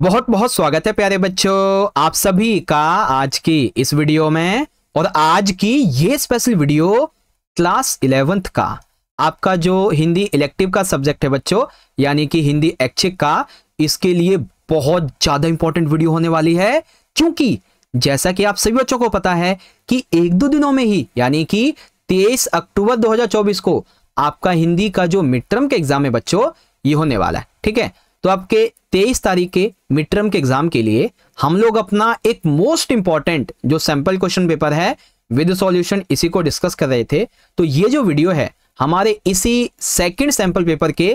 बहुत बहुत स्वागत है प्यारे बच्चों, आप सभी का आज की इस वीडियो में। और आज की ये स्पेशल वीडियो क्लास इलेवेंथ का। आपका जो हिंदी इलेक्टिव का सब्जेक्ट है बच्चों, यानी कि हिंदी ऐच्छिक का, इसके लिए बहुत ज़्यादा इंपॉर्टेंट वीडियो होने वाली है। क्योंकि जैसा कि आप सभी बच्चों को पता है कि एक दो दिनों में ही, यानी कि 23 अक्टूबर 2024 को आपका हिंदी का जो मिड टर्म के एग्ज़ाम है बच्चों, ये होने वाला है। ठीक है? तो आपके 23 तारीख के मिड टर्म के एग्ज़ाम के लिए हम लोग अपना एक मोस्ट इंपॉर्टेंट जो सैंपल क्वेश्चन पेपर है विद सॉल्यूशन इसी को डिस्कस कर रहे थे। तो ये जो वीडियो है, हमारे इसी सेकंड सैंपल पेपर के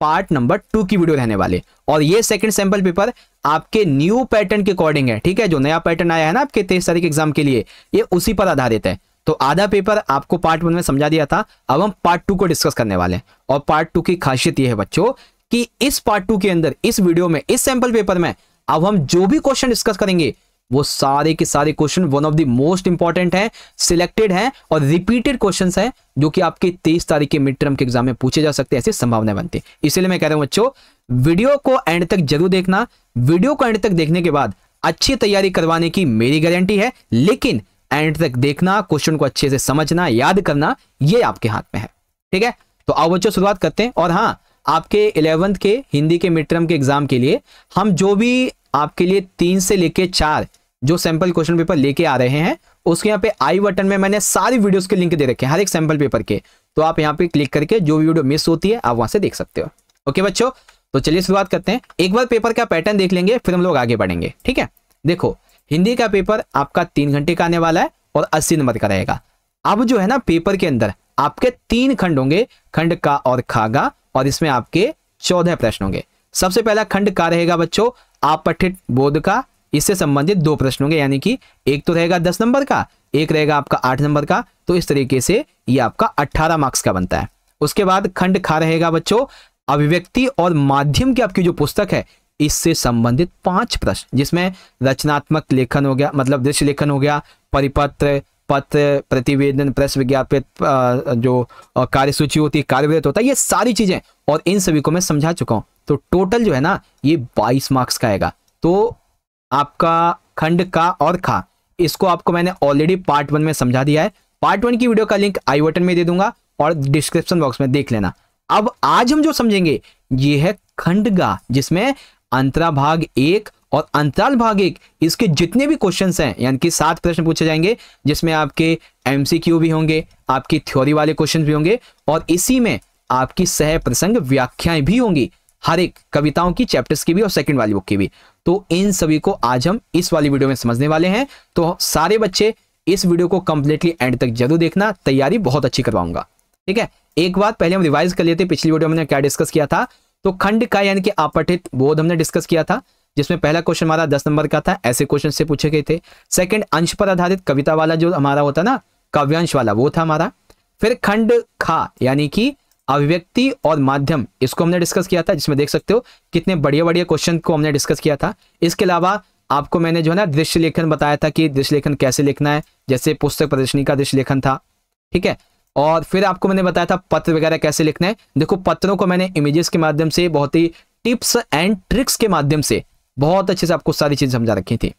पार्ट नंबर टू की वीडियो रहने वाले। और ये सेकंड सैंपल पेपर आपके न्यू पैटर्न के अकॉर्डिंग है, ठीक है? जो नया पैटर्न आया है ना आपके तेईस तारीख एग्ज़ाम के लिए, ये उसी पर आधारित है। तो आधा पेपर आपको पार्ट वन में समझा दिया था, अब हम पार्ट टू को डिस्कस करने वाले हैं। और पार्ट टू की खासियत यह है बच्चों कि इस पार्ट टू के अंदर, इस वीडियो में, इस सैंपल पेपर में, अब हम जो भी क्वेश्चन डिस्कस करेंगे, वो सारे के सारे question one of the most important है सिलेक्टेड है और रिपीटेड क्वेश्चंस है, जो कि आपके तेईस तारीख के मिड टर्म के एग्ज़ाम में पूछे जा सकते हैं, ऐसी संभावना बनती है। इसलिए मैं कह रहा हूँ बच्चों वीडियो को एंड तक ज़रूर देखना। वीडियो को एंड तक देखने के बाद, अच्छी तैयारी करवाने की मेरी गारंटी है, लेकिन एंड तक देखना क्वेश्चन को अच्छे से समझना, याद करना, ये आपके हाथ में है। ठीक है? तो आओ बच्चों, शुरुआत करते हैं। और हाँ आपके इलेवेंथ के हिंदी के मिड टर्म के एग्ज़ाम के लिए, हम जो भी आपके लिए तीन से लेके चार जो सैंपल क्वेश्चन पेपर लेके आ रहे हैं, उसके यहाँ पे आई बटन में मैंने सारी वीडियोस के लिंक दे रखे हैं, हर एक सैंपल पेपर के। तो आप यहाँ पे क्लिक करके जो भी वीडियो मिस होती है, आप वहाँ से देख सकते हो। ओके बच्चों? तो चलिए शुरुआत करते हैं। एक बार पेपर का पैटर्न देख लेंगे, फिर हम लोग आगे बढ़ेंगे। ठीक है? देखो, हिंदी का पेपर आपका तीन घंटे का आने वाला है और अस्सी नंबर का रहेगा। अब जो है ना पेपर के अंदर आपके तीन खंड होंगे, खंड का और खागा और इसमें आपके चौदह प्रश्न होंगे। सबसे पहला खंड का रहेगा बच्चों आप पठित बोध का। इससे संबंधित दो प्रश्न होंगे, यानी कि एक तो रहेगा दस नंबर का, एक रहेगा आपका आठ नंबर का। तो इस तरीके से ये आपका अट्ठारह मार्क्स का बनता है। उसके बाद खंड खा रहेगा बच्चों, अभिव्यक्ति और माध्यम की आपकी जो पुस्तक है, इससे संबंधित पाँच प्रश्न, जिसमें रचनात्मक लेखन हो गया मतलब दृश्य लेखन हो गया, परिपत्र पत्र प्रतिवेदन प्रेस विज्ञापित जो कार्यसूची होती है कार्यवृत होता है ये सारी चीज़ें और इन सभी को मैं समझा चुका हूँ। तो टोटल जो है ना, ये 22 मार्क्स का आएगा। तो आपका खंड का और खा, इसको आपको मैंने ऑलरेडी पार्ट वन में समझा दिया है। पार्ट वन की वीडियो का लिंक आई बटन में दे दूँगा और डिस्क्रिप्शन बॉक्स में देख लेना। अब आज हम जो समझेंगे, ये है खंडगा जिसमें अंतरा भाग एक और अंतराल भाग एक इसके जितने भी क्वेश्चन हैं, यानी कि सात प्रश्न पूछे जाएँगे, जिसमें आपके एमसीक्यू भी होंगे, आपकी थ्योरी वाले क्वेश्चन भी होंगे, और इसी में आपकी सह प्रसंग व्याख्याएँ भी होंगी, हर एक कविताओं की चैप्टर्स की भी और सेकंड वाली बुक की भी। तो इन सभी को आज हम इस वाली वीडियो में समझने वाले हैं। तो सारे बच्चे, इस वीडियो को कंप्लीटली एंड तक ज़रूर देखना, तैयारी बहुत अच्छी करवाऊँगा। ठीक है? एक बात पहले हम रिवाइज कर लेते, पिछली वीडियो में हमने क्या डिस्कस किया था? तो खंड का यानी कि अपठित बोध हमने डिस्कस किया था। जिसमें पहला क्वेश्चन हमारा दस नंबर का था, ऐसे क्वेश्चन से पूछे गए थे। सेकंड अंश पर आधारित कविता वाला जो हमारा होता ना, काव्यांश वाला, वो था हमारा। फिर खंड खा, यानी कि अभिव्यक्ति और माध्यम, इसको हमने डिस्कस किया था, जिसमें देख सकते हो कितने बढ़िया बढ़िया क्वेश्चन को हमने डिस्कस किया था। इसके अलावा आपको मैंने जो है ना दृश्य लेखन बताया था कि दृश्य लेखन कैसे लिखना है, जैसे पुस्तक प्रदर्शनी का दृश्य लेखन था, ठीक है? और फिर आपको मैंने बताया था पत्र वगैरह कैसे लिखना है। देखो, पत्रों को मैंने इमेजेस के माध्यम से, बहुत ही टिप्स एंड ट्रिक्स के माध्यम से बहुत अच्छे से आपको सारी चीज़ समझा रखी थी।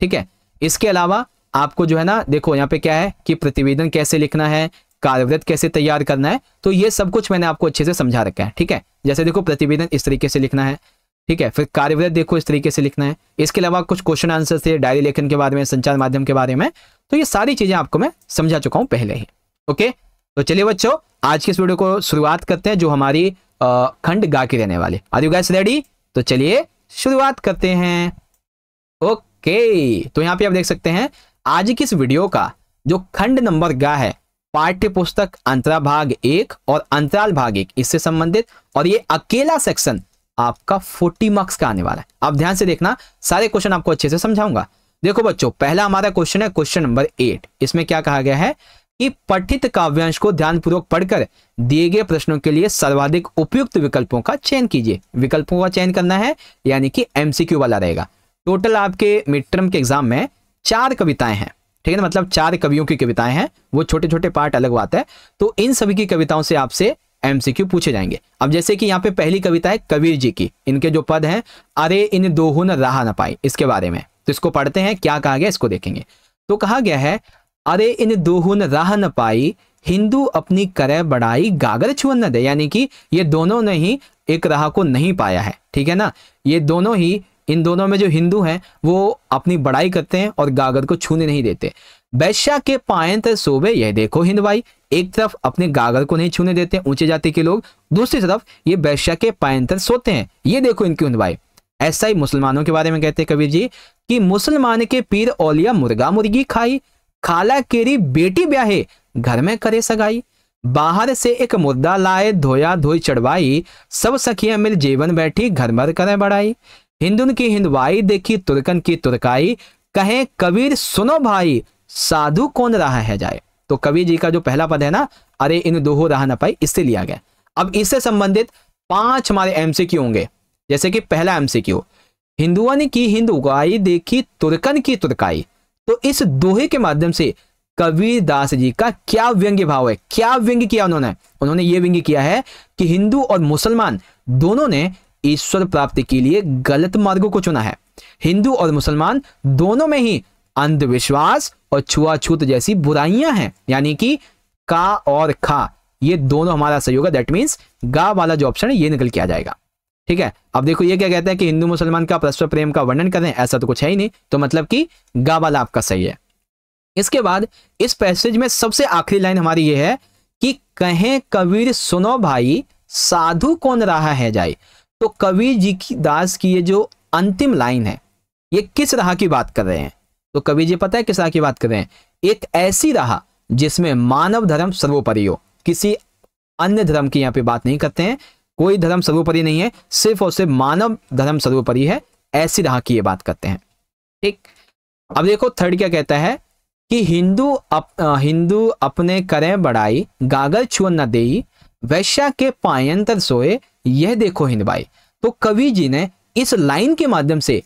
ठीक है? इसके अलावा आपको जो है ना, देखो यहाँ पे क्या है कि प्रतिवेदन कैसे लिखना है, कार्यव्रत कैसे तैयार करना है तो ये सब कुछ मैंने आपको अच्छे से समझा रखा है। ठीक है? जैसे देखो, प्रतिवेदन इस तरीके से लिखना है। ठीक है? फिर कार्यव्रत देखो इस तरीके से लिखना है। इसके अलावा कुछ क्वेश्चन आंसर थे डायरी लेखन के बारे में, संचार माध्यम के बारे में तो ये सारी चीज़ें आपको मैं समझा चुका हूँ पहले ही। ओके? तो चलिए बच्चों, आज के इस वीडियो को शुरुआत करते हैं, जो हमारी खंड गा के रहने वाले। आर यू गैस रेडी तो चलिए शुरुआत करते हैं। ओके तो यहाँ पे आप देख सकते हैं, आज की इस वीडियो का जो खंड नंबर गा है पाठ्य पुस्तक अंतरा भाग एक और अंतराल भाग एक, इससे संबंधित, और ये अकेला सेक्शन आपका 40 मार्क्स का आने वाला है। आप ध्यान से देखना, सारे क्वेश्चन आपको अच्छे से समझाऊँगा। देखो बच्चों, पहला हमारा क्वेश्चन है क्वेश्चन नंबर एट इसमें क्या कहा गया है? कि पठित काव्यांश को ध्यानपूर्वक पढ़कर दिए गए प्रश्नों के लिए सर्वाधिक उपयुक्त विकल्पों का चयन कीजिए। विकल्पों का चयन करना है, यानी कि एमसीक्यू वाला रहेगा। टोटल आपके मिड टर्म के एग्ज़ाम में चार कविताएँ हैं। ठीक है ना? मतलब चार कवियों की कविताएँ हैं। वो छोटे छोटे पार्ट अलग बात है। तो इन सभी की कविताओं से आपसे एमसीक्यू पूछे जाएँगे। अब जैसे कि यहाँ पे पहली कविता है कबीर जी की। इनके जो पद हैं, अरे इन दोहू न रहा न पाई, इसके बारे में। तो इसको पढ़ते हैं, क्या कहा गया, इसको देखेंगे। तो कहा गया है अरे इन दोहू न राह न पाई, हिंदू अपनी करे बढ़ाई गागर छुअन न दे, यानी कि ये दोनों ने ही एक राह को नहीं पाया है, ठीक है ना? ये दोनों ही, इन दोनों में जो हिंदू हैं, वो अपनी बड़ाई करते हैं और गागर को छूने नहीं देते। वैश्या के पायंत सोबे यह देखो हिंद भाई एक तरफ़ अपने गागर को नहीं छूने देते ऊँचे जाति के लोग, दूसरी तरफ़ ये वैश्या के पायंतर सोते हैं। ये देखो इनकी हिंद भाई ऐसा ही मुसलमानों के बारे में कहते हैं कबीर जी, कि मुसलमान के पीर औलिया मुर्गा मुर्गी खाई खाला केरी बेटी ब्याहे, घर में करे सगाई। बाहर से एक मुर्दा लाए, धोया, धोई, चढ़वाई। सब सखियाँ मिल जीवन बैठी, घर मर करे बढ़ाई। हिंदुन की हिंदवाई देखी, तुर्कन की तुर्काई। कहे, कबीर, सुनो भाई, साधु कौन रहा है जाए? तो कबीर जी का जो पहला पद है ना, अरे इन दोहो रहा ना पाई, इससे लिया गया। अब इससे संबंधित पाँच हमारे एमसीक्यू होंगे। जैसे कि पहला एमसीक्यू हिंदुओं ने की हिंदुआई देखी, तुर्कन की तुर्काई। तो इस दोहे के माध्यम से कबीर दास जी का क्या व्यंग्य भाव है? क्या व्यंग्य किया उन्होंने? उन्होंने ये व्यंग्य किया है कि हिंदू और मुसलमान दोनों ने ईश्वर प्राप्ति के लिए गलत मार्गों को चुना है। हिंदू और मुसलमान दोनों में ही अंधविश्वास और छुआछूत जैसी बुराइयाँ हैं। यानी कि का और खा, ये दोनों हमारा सही होगा दैट मीन्स गा वाला जो ऑप्शन है, ये निकल के आ जाएगा। ठीक है? अब देखो, ये क्या कहते हैं कि हिंदू मुसलमान का परस्पर प्रेम का वर्णन करें, ऐसा तो कुछ है ही नहीं। तो मतलब कि गा वाला आपका सही है। इसके बाद, इस पैसेज में सबसे आखिरी लाइन हमारी ये है कि कहें, कबीर, सुनो भाई, साधु कौन रहा है जाए? तो कबीर जी की, दास की ये जो अंतिम लाइन है, ये किस राह की बात कर रहे हैं? तो कबीर जी, पता है किस राह की बात कर रहे हैं? एक ऐसी राह जिसमें मानव धर्म सर्वोपरि हो। किसी अन्य धर्म की यहाँ पे बात नहीं करते हैं। कोई धर्म सर्वोपरि नहीं है सिर्फ़ और सिर्फ़ मानव धर्म सर्वोपरि है। ऐसी राह की ये बात करते हैं। ठीक? अब देखो थर्ड क्या कहता है कि हिंदू अप, हिंदू अपने करें बढ़ाई गागर छुअन न दे वैश्या के पायंतर सोए यह देखो हिंद भाई। तो कवि जी ने इस लाइन के माध्यम से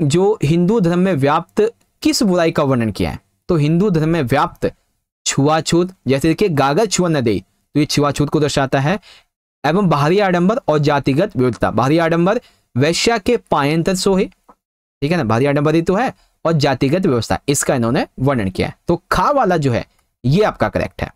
जो हिंदू धर्म में व्याप्त किस बुराई का वर्णन किया है? तो हिंदू धर्म में व्याप्त छुआछूत जैसे देखिए गागर छुआ न दे तो ये छुआछूत को दर्शाता है एवं बाहरी आडंबर और जातिगत विविधता। बाहरी आडंबर वैश्या के पायंतर सोहे, ठीक है ना? बाहरी आडंबर ही तो है और जातिगत व्यवस्था इसका इन्होंने वर्णन किया है। तो खा वाला जो है, ये आपका करेक्ट है।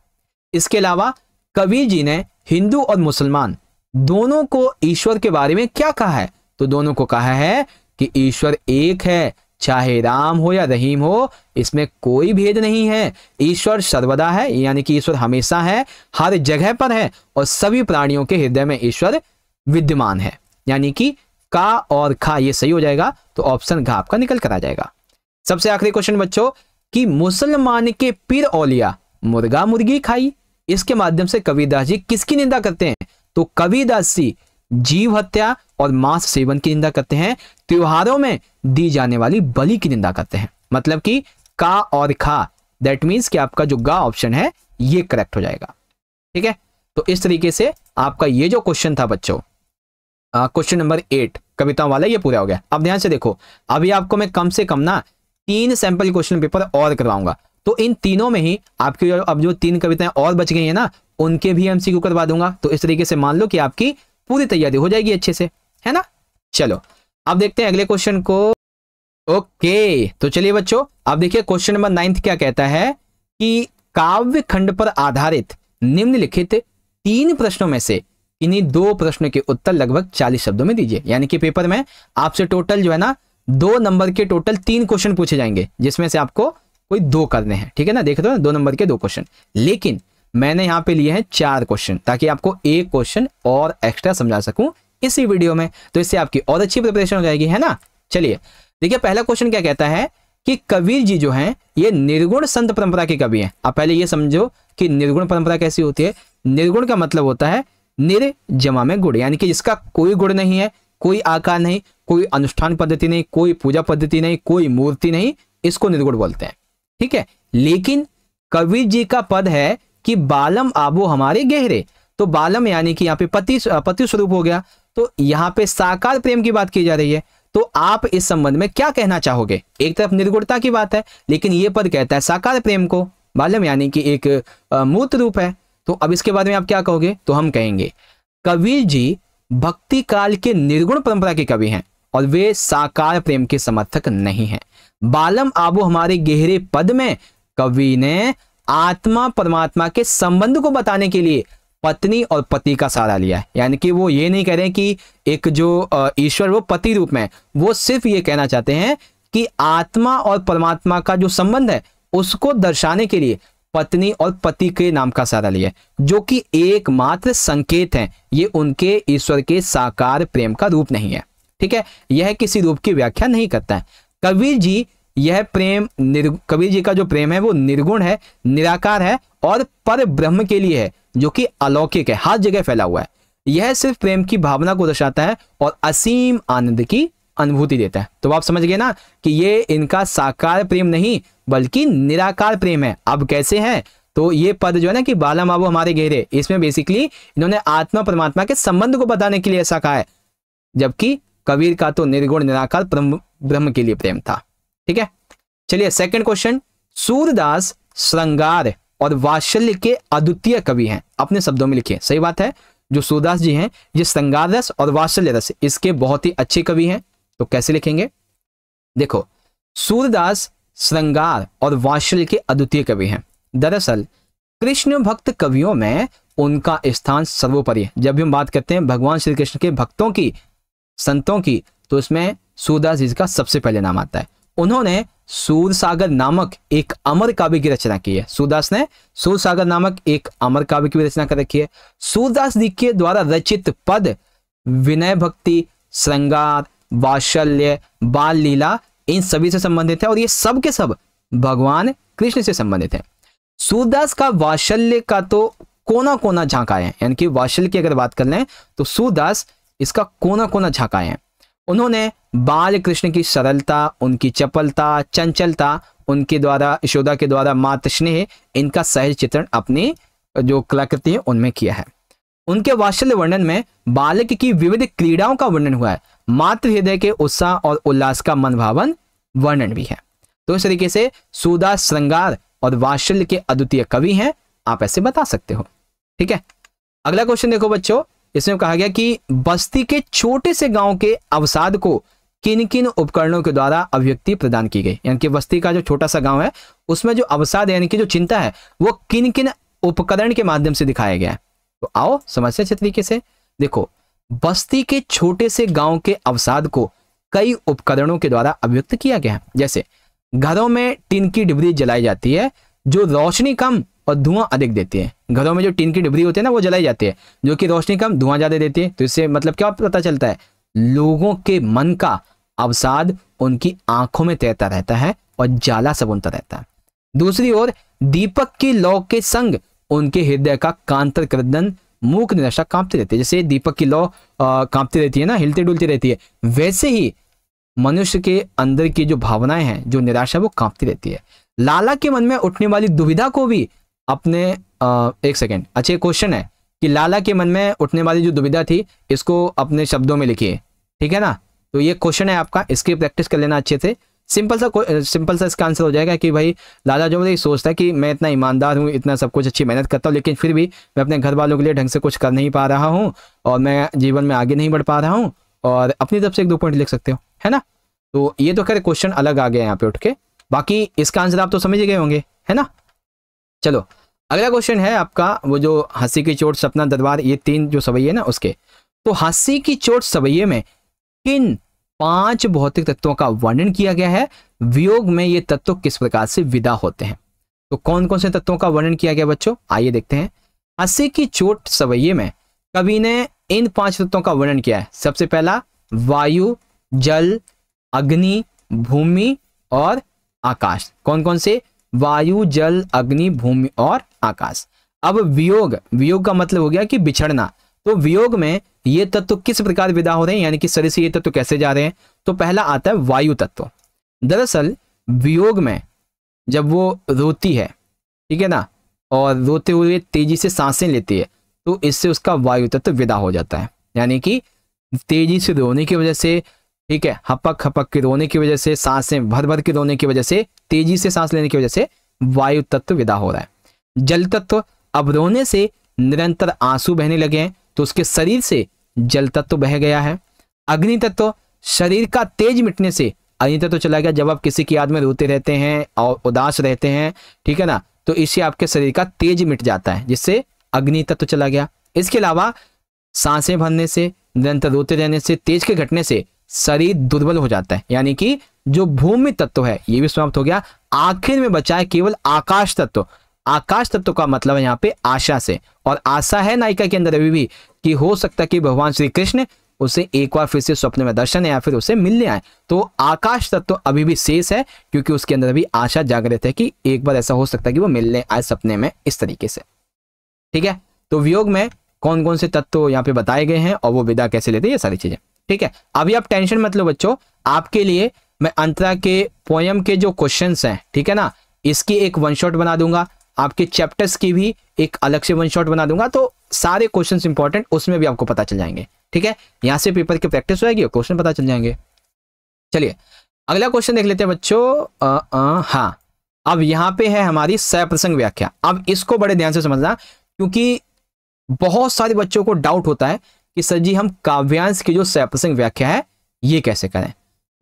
इसके अलावा कबीर जी ने हिंदू और मुसलमान दोनों को ईश्वर के बारे में क्या कहा है? तो दोनों को कहा है कि ईश्वर एक है चाहे राम हो या रहीम हो, इसमें कोई भेद नहीं है। ईश्वर सर्वदा है, यानी कि ईश्वर हमेशा है, हर जगह पर है, और सभी प्राणियों के हृदय में ईश्वर विद्यमान है। यानी कि का और खा ये सही हो जाएगा तो ऑप्शन घा आपका निकल कर आ जाएगा। सबसे आखिरी क्वेश्चन बच्चों, कि मुसलमान के पीर औलिया, मुर्गा मुर्गी खाई, इसके माध्यम से कबीरदास जी किसकी निंदा करते हैं? तो कबीरदास जी, जीव हत्या और मांस सेवन की निंदा करते हैं। त्योहारों में दी जाने वाली बलि की निंदा करते हैं। मतलब कि का और खा। दैट मीन्स कि आपका जो गा ऑप्शन है, ये करेक्ट हो जाएगा। ठीक है? तो इस तरीके से आपका ये जो क्वेश्चन था बच्चों क्वेश्चन नंबर एट कविताओं वाला ये पूरा हो गया। अब ध्यान से देखो, अभी आपको मैं कम से कम ना तीन सैंपल क्वेश्चन पेपर और करवाऊँगा। तो इन तीनों में ही आपकी जो, अब जो तीन कविताएँ और बच गई है ना, उनके भी एमसीक्यू करवा दूँगा। तो इस तरीके से मान लो कि आपकी पूरी तैयारी हो जाएगी अच्छे से। है ना? चलो अब देखते हैं अगले क्वेश्चन को। ओके तो चलिए बच्चों, अब देखिए क्वेश्चन नंबर नाइन्थ क्या कहता है कि काव्य खंड पर आधारित निम्नलिखित तीन प्रश्नों में से इन्हीं दो प्रश्नों के उत्तर लगभग चालीस शब्दों में दीजिए। यानी कि पेपर में आपसे टोटल जो है ना, दो नंबर के टोटल तीन क्वेश्चन पूछे जाएँगे, जिसमें से आपको कोई दो करने हैं। ठीक है ना? देख रहे हो दो नंबर के दो क्वेश्चन लेकिन मैंने यहाँ पे लिए हैं चार क्वेश्चन ताकि आपको एक क्वेश्चन और एक्स्ट्रा समझा सकूँ। इसी वीडियो में तो इससे आपकी और अच्छी प्रिपरेशन हो जाएगी, है ना? चलिए, देखिए, पहला क्वेश्चन क्या कहता है कि कबीर जी जो हैं, ये निर्गुण संत परंपरा के कवि हैं। आप पहले ये समझो कि निर्गुण परंपरा कैसी होती है। निर्गुण का मतलब होता है निर जमा में गुड़ यानी कि जिसका कोई गुण नहीं है, कोई आकार नहीं, कोई अनुष्ठान पद्धति नहीं, कोई पूजा पद्धति नहीं, कोई मूर्ति नहीं, इसको निर्गुण बोलते हैं। ठीक है? लेकिन कबीर जी का पद है कि बालम आबो हमारे गहरे। तो बालम यानी कि यहाँ पे पति पति स्वरूप हो गया तो यहाँ पे साकार प्रेम की बात की जा रही है। तो आप इस संबंध में क्या कहना चाहोगे? एक तरफ़ निर्गुणता की बात है, लेकिन ये पद कहता है साकार प्रेम को। बालम यानी कि एक मूर्त रूप है। तो अब इसके बारे में आप क्या कहोगे? तो हम कहेंगे, कबीर जी भक्ति काल के निर्गुण परंपरा के कवि हैं और वे साकार प्रेम के समर्थक नहीं हैं। बालम आबो हमारे गहरे पद में कवि ने आत्मा परमात्मा के संबंध को बताने के लिए पत्नी और पति का सहारा लिया है। यानी कि वो ये नहीं कह रहे कि एक जो ईश्वर वो पति रूप में है। वो सिर्फ़ ये कहना चाहते हैं कि आत्मा और परमात्मा का जो संबंध है, उसको दर्शाने के लिए पत्नी और पति के नाम का सहारा लिया जो कि एकमात्र संकेत है। ये उनके ईश्वर के साकार प्रेम का रूप नहीं है। ठीक है? यह किसी रूप की व्याख्या नहीं करता है। कबीर जी, यह प्रेम कबीर जी का जो प्रेम है, वो निर्गुण है, निराकार है और पर ब्रह्म के लिए है। जो कि अलौकिक है, हर जगह फैला हुआ है। यह सिर्फ़ प्रेम की भावना को दर्शाता है और असीम आनंद की अनुभूति देता है। तो आप समझ गए ना कि ये इनका साकार प्रेम नहीं, बल्कि निराकार प्रेम है। अब कैसे है? तो ये पद जो है ना कि बाला माबो हमारे गहरे, इसमें बेसिकली इन्होंने आत्मा परमात्मा के संबंध को बताने के लिए ऐसा कहा है। जबकि कबीर का तो निर्गुण, निराकार, ब्रह्म के लिए प्रेम था। ठीक है? चलिए सेकंड क्वेश्चन सूरदास श्रृंगार। और वात्सल्य के अद्वितीय कवि हैं। अपने शब्दों में लिखिए। सही बात है? जो सूरदास जी हैं, ये श्रृंगार रस और वात्सल्य रस इसके बहुत ही अच्छे कवि हैं। तो कैसे लिखेंगे? देखो, सूरदास, श्रृंगार और वात्सल्य के अद्वितीय कवि हैं। दरअसल कृष्ण भक्त कवियों में उनका स्थान सर्वोपरि है। जब भी हम बात करते हैं भगवान श्री कृष्ण के भक्तों की, संतों की तो इसमें सूरदास जी का सबसे पहले नाम आता है। उन्होंने सूर सागर नामक एक अमर काव्य की रचना की है। सूरदास ने सूर सागर नामक एक अमर काव्य की रचना कर रखी है। सूरदास जी के द्वारा रचित पद विनय भक्ति, श्रृंगार, वात्सल्य, बाल लीला, इन सभी से संबंधित है और ये सब के सब भगवान कृष्ण से संबंधित है। सूरदास का वात्सल्य का तो कोना कोना झांका है। यानी कि वात्सल्य की अगर बात कर लें तो सूरदास इसका कोना कोना झांका हैं। उन्होंने बाल कृष्ण की सरलता, उनकी चपलता, चंचलता, उनके द्वारा, यशोदा के द्वारा मात स्नेह, इनका सहज चित्रण अपनी, जो कलाकृति है, उनमें किया है। उनके वात्सल्य वर्णन में बालक की विविध क्रीड़ाओं का वर्णन हुआ है। मातृ हृदय के उत्साह और उल्लास का मनभावन वर्णन भी है। तो इस तरीके से सुदा श्रृंगार और वात्सल्य के अद्वितीय कवि हैं। आप ऐसे बता सकते हो। ठीक है? अगला क्वेश्चन देखो बच्चों। इसमें कहा गया कि बस्ती के छोटे से गाँव के अवसाद को किन किन उपकरणों के द्वारा अभिव्यक्ति प्रदान की गई? यानी कि बस्ती का जो छोटा सा गाँव है, उसमें जो अवसाद यानी कि जो चिंता है, वो किन किन उपकरण के माध्यम से दिखाया गया है? तो आओ, समझते अच्छे तरीके से। देखो, बस्ती के छोटे से गाँव के अवसाद को कई उपकरणों के द्वारा अभिव्यक्त किया गया है। जैसे, घरों में टिन की डिबरी जलाई जाती है, जो रोशनी कम और धुआँ अधिक देती है। घरों में जो टिन की डिबरी होती है ना, वो जलाई जाती है, जो कि रोशनी कम, धुआँ ज़्यादा देती है। तो इससे मतलब क्या पता चलता है? लोगों के मन का अवसाद उनकी आँखों में तैरता रहता है और जाला सब उनता रहता है। दूसरी ओर, दीपक की लौ के संग उनके हृदय का कांतर क्रदन मूक निराशा कांपती रहती है। जैसे दीपक की लौ कांपती रहती है ना, हिलती डुलती रहती है, वैसे ही मनुष्य के अंदर की जो भावनाएँ हैं, जो निराशा, वो कांपती रहती है। लाला के मन में उठने वाली दुविधा को भी अपने आ, एक सेकेंड अच्छे क्वेश्चन है कि लाला के मन में उठने वाली जो दुविधा थी इसको अपने शब्दों में लिखिए। ठीक है ना? तो ये क्वेश्चन है आपका इसकी प्रैक्टिस कर लेना अच्छे से। सिंपल सा सिंपल सा इसका आंसर हो जाएगा कि भाई लाला जो मुझे सोचता है कि मैं इतना ईमानदार हूँ इतना सब कुछ अच्छी मेहनत करता हूँ लेकिन फिर भी मैं अपने घर वालों के लिए ढंग से कुछ कर नहीं पा रहा हूँ और मैं जीवन में आगे नहीं बढ़ पा रहा हूँ और अपनी तरफ़ से एक दो पॉइंट लिख सकते हो। है ना? तो ये तो खैर क्वेश्चन अलग आ गया यहाँ पे उठ के। बाकी इसका आंसर आप तो समझ गए होंगे। है ना? चलो, अगला क्वेश्चन है आपका, वो जो हँसी की चोट, सपना, दरबार, ये तीन जो सवैये ना उसके। तो हँसी की चोट सवैये में किन पाँच भौतिक तत्वों का वर्णन किया गया है? वियोग में ये तत्व किस प्रकार से विदा होते हैं? तो कौन कौन से तत्वों का वर्णन किया गया बच्चों? आइए देखते हैं। हँसी की चोट सवैये में कवि ने इन पाँच तत्वों का वर्णन किया है। सबसे पहला, वायु, जल, अग्नि, भूमि और आकाश। कौन कौन से? वायु, जल, अग्नि, भूमि और आकाश। अब वियोग वियोग का मतलब हो गया कि बिछड़ना। तो वियोग में ये तत्व किस प्रकार विदा हो रहे हैं? यानी कि शरीर से ये तत्व कैसे जा रहे हैं? तो पहला आता है वायु तत्व। दरअसल वियोग में जब वो रोती है, ठीक है ना, और रोते हुए तेज़ी से साँसें लेती है तो इससे उसका वायु तत्व विदा हो जाता है। यानी कि तेज़ी से रोने की वजह से ठीक है? हपक हपक के रोने की वजह से, साँसें भर भर के रोने की वजह से, तेज़ी से सांस लेने की वजह से वायु तत्व विदा हो रहा है। जल तत्व अब रोने से निरंतर आँसू बहने लगे हैं तो उसके शरीर से जल तत्व बह गया है। अग्नि तत्व शरीर का तेज मिटने से अग्नि तत्व चला गया। जब आप किसी की याद में रोते रहते हैं और उदास रहते हैं, ठीक है ना? तो इससे आपके शरीर का तेज मिट जाता है, जिससे अग्नि तत्व चला गया। इसके अलावा साँसें भरने से, निरंतर रोते रहने से, तेज के घटने से शरीर दुर्बल हो जाता है। यानी कि जो भूमि तत्व है, ये भी समाप्त हो गया। आखिर में बचा है केवल आकाश तत्व। आकाश तत्व का मतलब है यहाँ पे आशा से। और आशा है नायिका के अंदर अभी भी कि हो सकता है कि भगवान श्री कृष्ण उसे एक बार फिर से स्वप्न में दर्शन या फिर उसे मिलने आए। तो आकाश तत्व अभी भी शेष है, क्योंकि उसके अंदर अभी आशा जागृत है कि एक बार ऐसा हो सकता है कि वो मिलने आए सपने में इस तरीके से। ठीक है? तो वियोग में कौन कौन से तत्व यहाँ पे बताए गए हैं और वो विदा कैसे लेते हैं, ये सारी चीज़ें। ठीक है? अभी आप टेंशन मत लो बच्चों। आपके लिए मैं अंतरा के पोयम के जो क्वेश्चन हैं, ठीक है ना? इसकी एक वन शॉट बना दूँगा। आपके चैप्टर्स की भी एक अलग से वन शॉट बना दूँगा। तो सारे क्वेश्चन इंपॉर्टेंट उसमें भी आपको पता चल जाएँगे। ठीक है? यहाँ से पेपर की प्रैक्टिस हो जाएगी और क्वेश्चन पता चल जाएँगे। चलिए, अगला क्वेश्चन देख लेते हैं बच्चों। हाँ। अब यहाँ पे है हमारी सप्रसंग व्याख्या। अब इसको बड़े ध्यान से समझना, क्योंकि बहुत सारे बच्चों को डाउट होता है। कि सर जी, हम काव्यांश की जो सप्रसंग व्याख्या है, ये कैसे करें?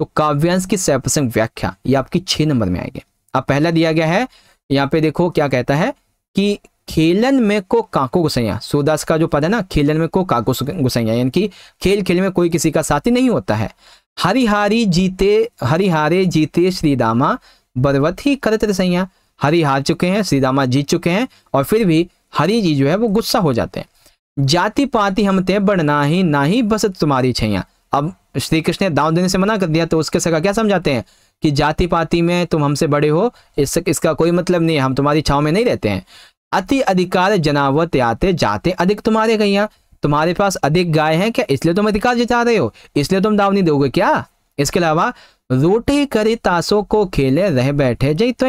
तो काव्यांश की सप्रसंग व्याख्या ये आपकी छह नंबर में आएगी। अब पहला दिया गया है, यहाँ पे देखो क्या कहता है कि खेलन में को काको घुसैया। सूदास का जो पद है ना, खेलन में को काको गुसैया यानी कि खेल खेल में कोई किसी का साथी नहीं होता है। हरिहारी जीते, हरिहारे जीते श्री दामा बरवत ही करत रसैया हरि हार चुके हैं श्री दामा जीत चुके हैं, और फिर भी हरि जी जो है वो गुस्सा हो जाते हैं। जाति पाति हम ते बढ़ना ही ना ही बस तुम्हारी छैया। अब श्री कृष्ण ने दाव देने से मना कर दिया तो उसके सगा क्या समझाते हैं? कि जाति पाति में तुम हमसे बड़े हो, इस, इसका कोई मतलब नहीं है, हम तुम्हारी छाव में नहीं रहते हैं। अति अधिकार जनावत आते जाते अधिक तुम्हारे गैया तुम्हारे पास अधिक गाय है क्या? इसलिए तुम अधिकार जिता रहे हो। इसलिए तुम दाव नहीं दोगे क्या? इसके अलावा, रोटे करे तासों को खेले रह बैठे जय तो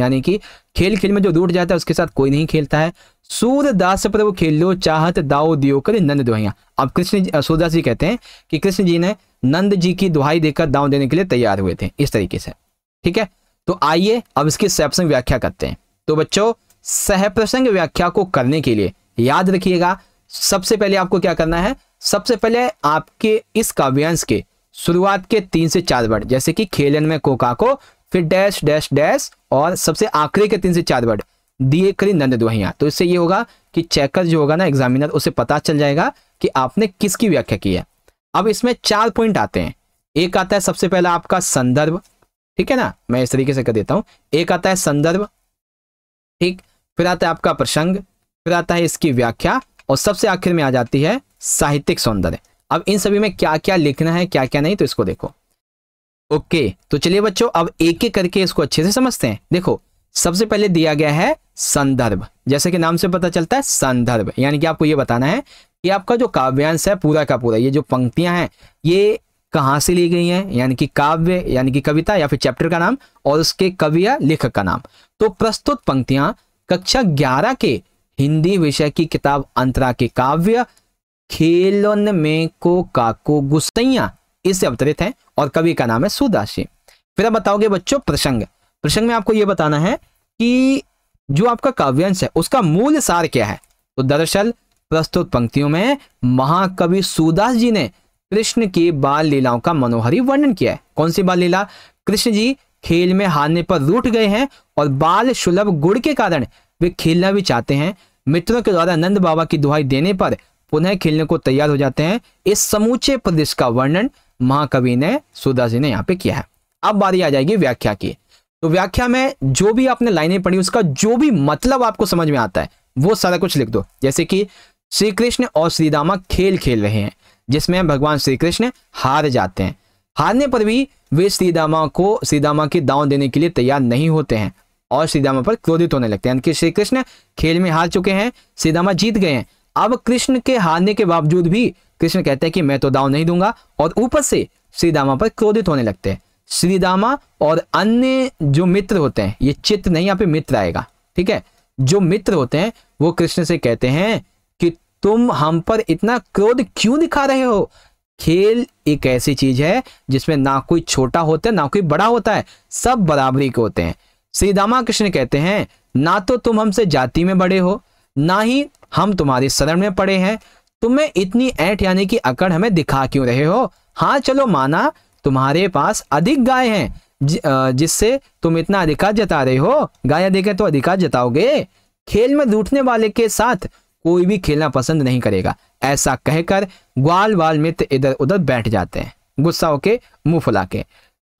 यानी कि खेल खेल में जो रूट जाता है, उसके साथ कोई नहीं खेलता है। सूर्य दास प्रभु खेल, चाहत दाओ दियो करे नंद दोहिया अब कृष्ण सूरदास जी कहते हैं कि कृष्ण जी ने नंद जी की दुहाई देकर दाव देने के लिए तैयार हुए थे, इस तरीके से। ठीक है? तो आइए अब इसकी सहप्रसंग व्याख्या करते हैं। तो बच्चों सहप्रसंग व्याख्या को करने के लिए याद रखिएगा, सबसे पहले आपको क्या करना है? सबसे पहले आपके इस काव्यांश के शुरुआत के तीन से चार वर्ड, जैसे कि खेलन में कोका को, फिर डैश डैश डैश, और सबसे आखिरी के तीन से चार वर्ड। दिए करी नंद दुहिया तो इससे ये होगा कि चेकर जो होगा ना एग्जामिनर उसे पता चल जाएगा कि आपने किसकी व्याख्या की है। अब इसमें चार पॉइंट आते हैं। एक आता है सबसे पहला आपका संदर्भ। ठीक है ना? मैं इस तरीके से कर देता हूँ। एक आता है संदर्भ। ठीक? फिर आता है आपका प्रसंग। फिर आता है इसकी व्याख्या। और सबसे आखिर में आ जाती है साहित्यिक सौंदर्य। अब इन सभी में क्या क्या लिखना है क्या क्या नहीं तो इसको देखो। ओके तो चलिए बच्चों, अब एक एक करके इसको अच्छे से समझते हैं। देखो सबसे पहले दिया गया है संदर्भ। जैसे कि नाम से पता चलता है संदर्भ। यानी कि आपको यह बताना है कि आपका जो काव्यांश है, पूरा का पूरा, ये जो पंक्तियाँ हैं, ये कहाँ से ली गई हैं? यानी कि काव्य, यानी कि कविता या फिर चैप्टर का नाम और उसके कवि या लेखक का नाम। तो प्रस्तुत पंक्तियाँ कक्षा ग्यारह के हिंदी विषय की किताब अंतरा के काव्य, खेलन में को काको गुसैया इससे अवतरित है और कवि का नाम है सुदासी। फिर आप बताओगे बच्चों, प्रसंग। प्रसंग में आपको यह बताना है कि जो आपका काव्यांश है, उसका मूल सार क्या है? तो दरअसल, प्रस्तुत पंक्तियों में महाकवि सूदास जी ने कृष्ण की बाल लीलाओं का मनोहरी वर्णन किया है। कौन सी बाल लीला? कृष्ण जी खेल में हारने पर रूठ गए हैं और बाल सुलभ गुड़ के कारण वे खेलना भी चाहते हैं। मित्रों के द्वारा नंद बाबा की दुहाई देने पर पुनः खेलने को तैयार हो जाते हैं। इस समूचे प्रदेश का वर्णन महाकवि ने, सुदास जी ने यहाँ पे किया है। अब बारी आ जाएगी व्याख्या की। तो व्याख्या में जो भी आपने लाइनें पढ़ी, उसका जो भी मतलब आपको समझ में आता है, वो सारा कुछ लिख दो। जैसे कि श्री कृष्ण और श्री रामा खेल खेल रहे हैं, जिसमें भगवान श्री कृष्ण हार जाते हैं। हारने पर भी वे श्री दामा को श्री दामा के दाव देने के लिए तैयार नहीं होते हैं और श्री दामा पर क्रोधित होने लगते हैं। यानी कि श्री कृष्ण खेल में हार चुके हैं श्री दामा जीत गए हैं। अब कृष्ण के हारने के बावजूद भी, कृष्ण कहते हैं कि मैं तो दाव नहीं दूँगा और ऊपर से श्री दामा पर क्रोधित होने लगते हैं। श्री दामा और अन्य जो मित्र होते हैं, ये चित्र नहीं, यहाँ पे मित्र आएगा, ठीक है? जो मित्र होते हैं, वो कृष्ण से कहते हैं कि तुम हम पर इतना क्रोध क्यों दिखा रहे हो? खेल एक ऐसी चीज़ है जिसमें ना कोई छोटा होता है, ना कोई बड़ा होता है, सब बराबरी के होते हैं। श्री दामा कृष्ण कहते हैं, ना तो तुम हमसे जाति में बड़े हो, ना ही हम तुम्हारे शरण में पड़े हैं। तुम्हें इतनी ऐठ यानी कि अकड़ हमें दिखा क्यों रहे हो? हाँ चलो माना तुम्हारे पास अधिक गाय हैं जिससे तुम इतना अधिकार जता रहे हो। गाय देखे तो अधिकार जताओगे। खेल में लूटने वाले के साथ कोई भी खेलना पसंद नहीं करेगा। ऐसा कहकर ग्वाल वाल मित्र इधर उधर बैठ जाते हैं, गुस्सा होके मुँह फुला के